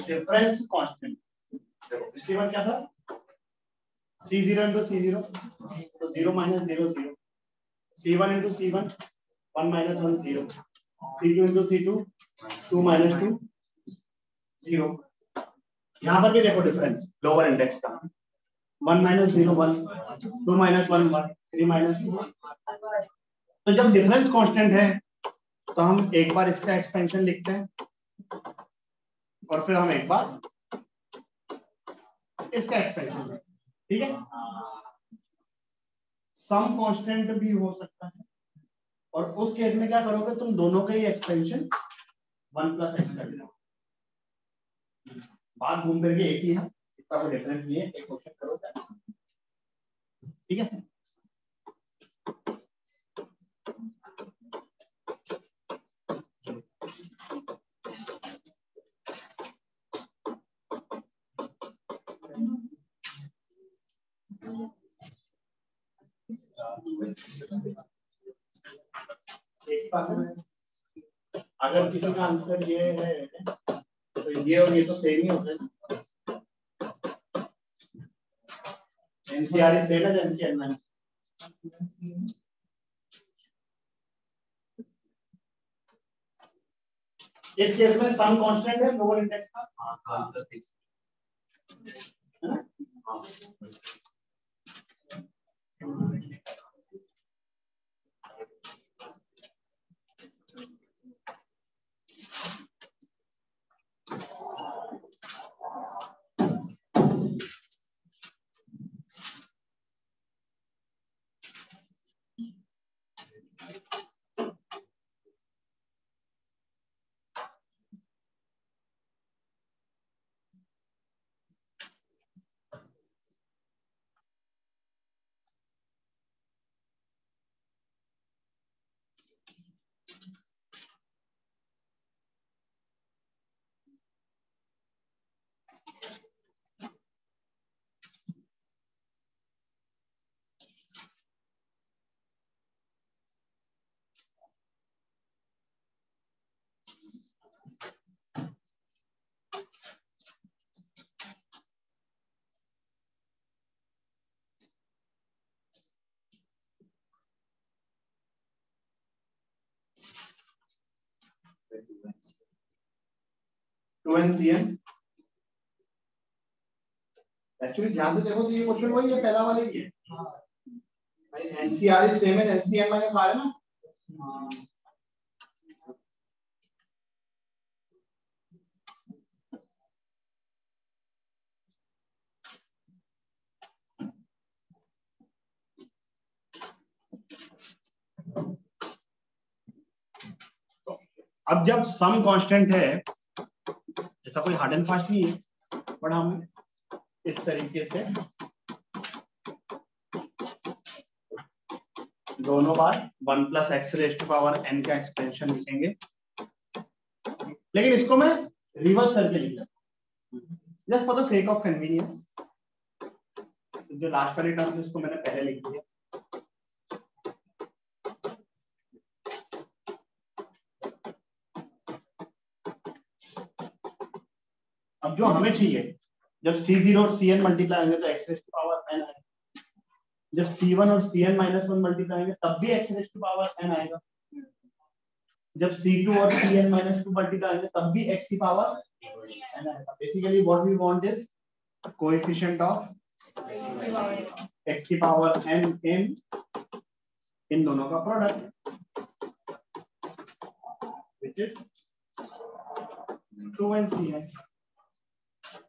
डिफरेंस कांस्टेंट पिछली बार क्या था? C zero into c zero तो zero minus zero zero c one into c one one minus one zero c two into c two two minus two zero यहाँ पर भी देखो डिफरेंस लोअर इंडेक्स का। One minus zero one two minus one one three minus तो जब डिफरेंस कांस्टेंट है तो हम एक बार इसका एक्सपेंशन लिखते हैं। और फिर हम एक बार इसका एक्सपेंशन ठीक है? सम कांस्टेंट भी हो सकता है। और उस केस में क्या करोगे? तुम दोनों का ही एक्सपेंशन वन प्लस एक्स कर लो बात घूम फिर एक ही है। इतना कोई डिफरेंस नहीं है। एक क्वेश्चन करो ठीक है? अगर किसी का आंसर ये है तो ये और ये तो सेम ही होते हैं। एनसीआर सेम है एनसीआर में इस केस में सम कांस्टेंट है लोअर इंडेक्स का? है ना? Two n c n actually ध्यान से देखो तो ये क्वेश्चन वही है, पहला वाला ही है। NCR same as NCM minus r है ना अब जब सम कांस्टेंट है ऐसा कोई हार्ड एंड फास्ट नहीं है बट हम इस तरीके से दोनों बार one plus x raised power n का एक्सपेंशन लिखेंगे। लेकिन इसको मैं रिवर्स करके लिख रहा just for the sake of convenience जो लास्ट वाली टर्म इसको मैंने पहले लिख दिया। जो हमें चाहिए। जब सी ज़ीरो और सी एन मल्टीप्लाई होंगे तो x raise to power n आएगा। जब सी वन और c n minus one multiply होंगे, तब भी x raise to power n आएगा। जब सी टू और c n minus two multiply होंगे, तब भी एक्स की पावर एन आएगा। Basically what we want is coefficient of x की पावर एन इन इन दोनों का product which is 2 and c है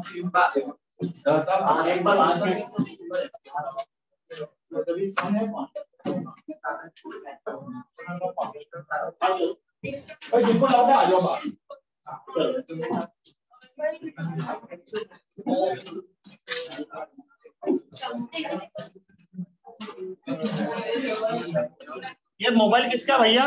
सिंपल ओके जब डिफरेंस एक बार कभी ये मोबाइल किसका भैया?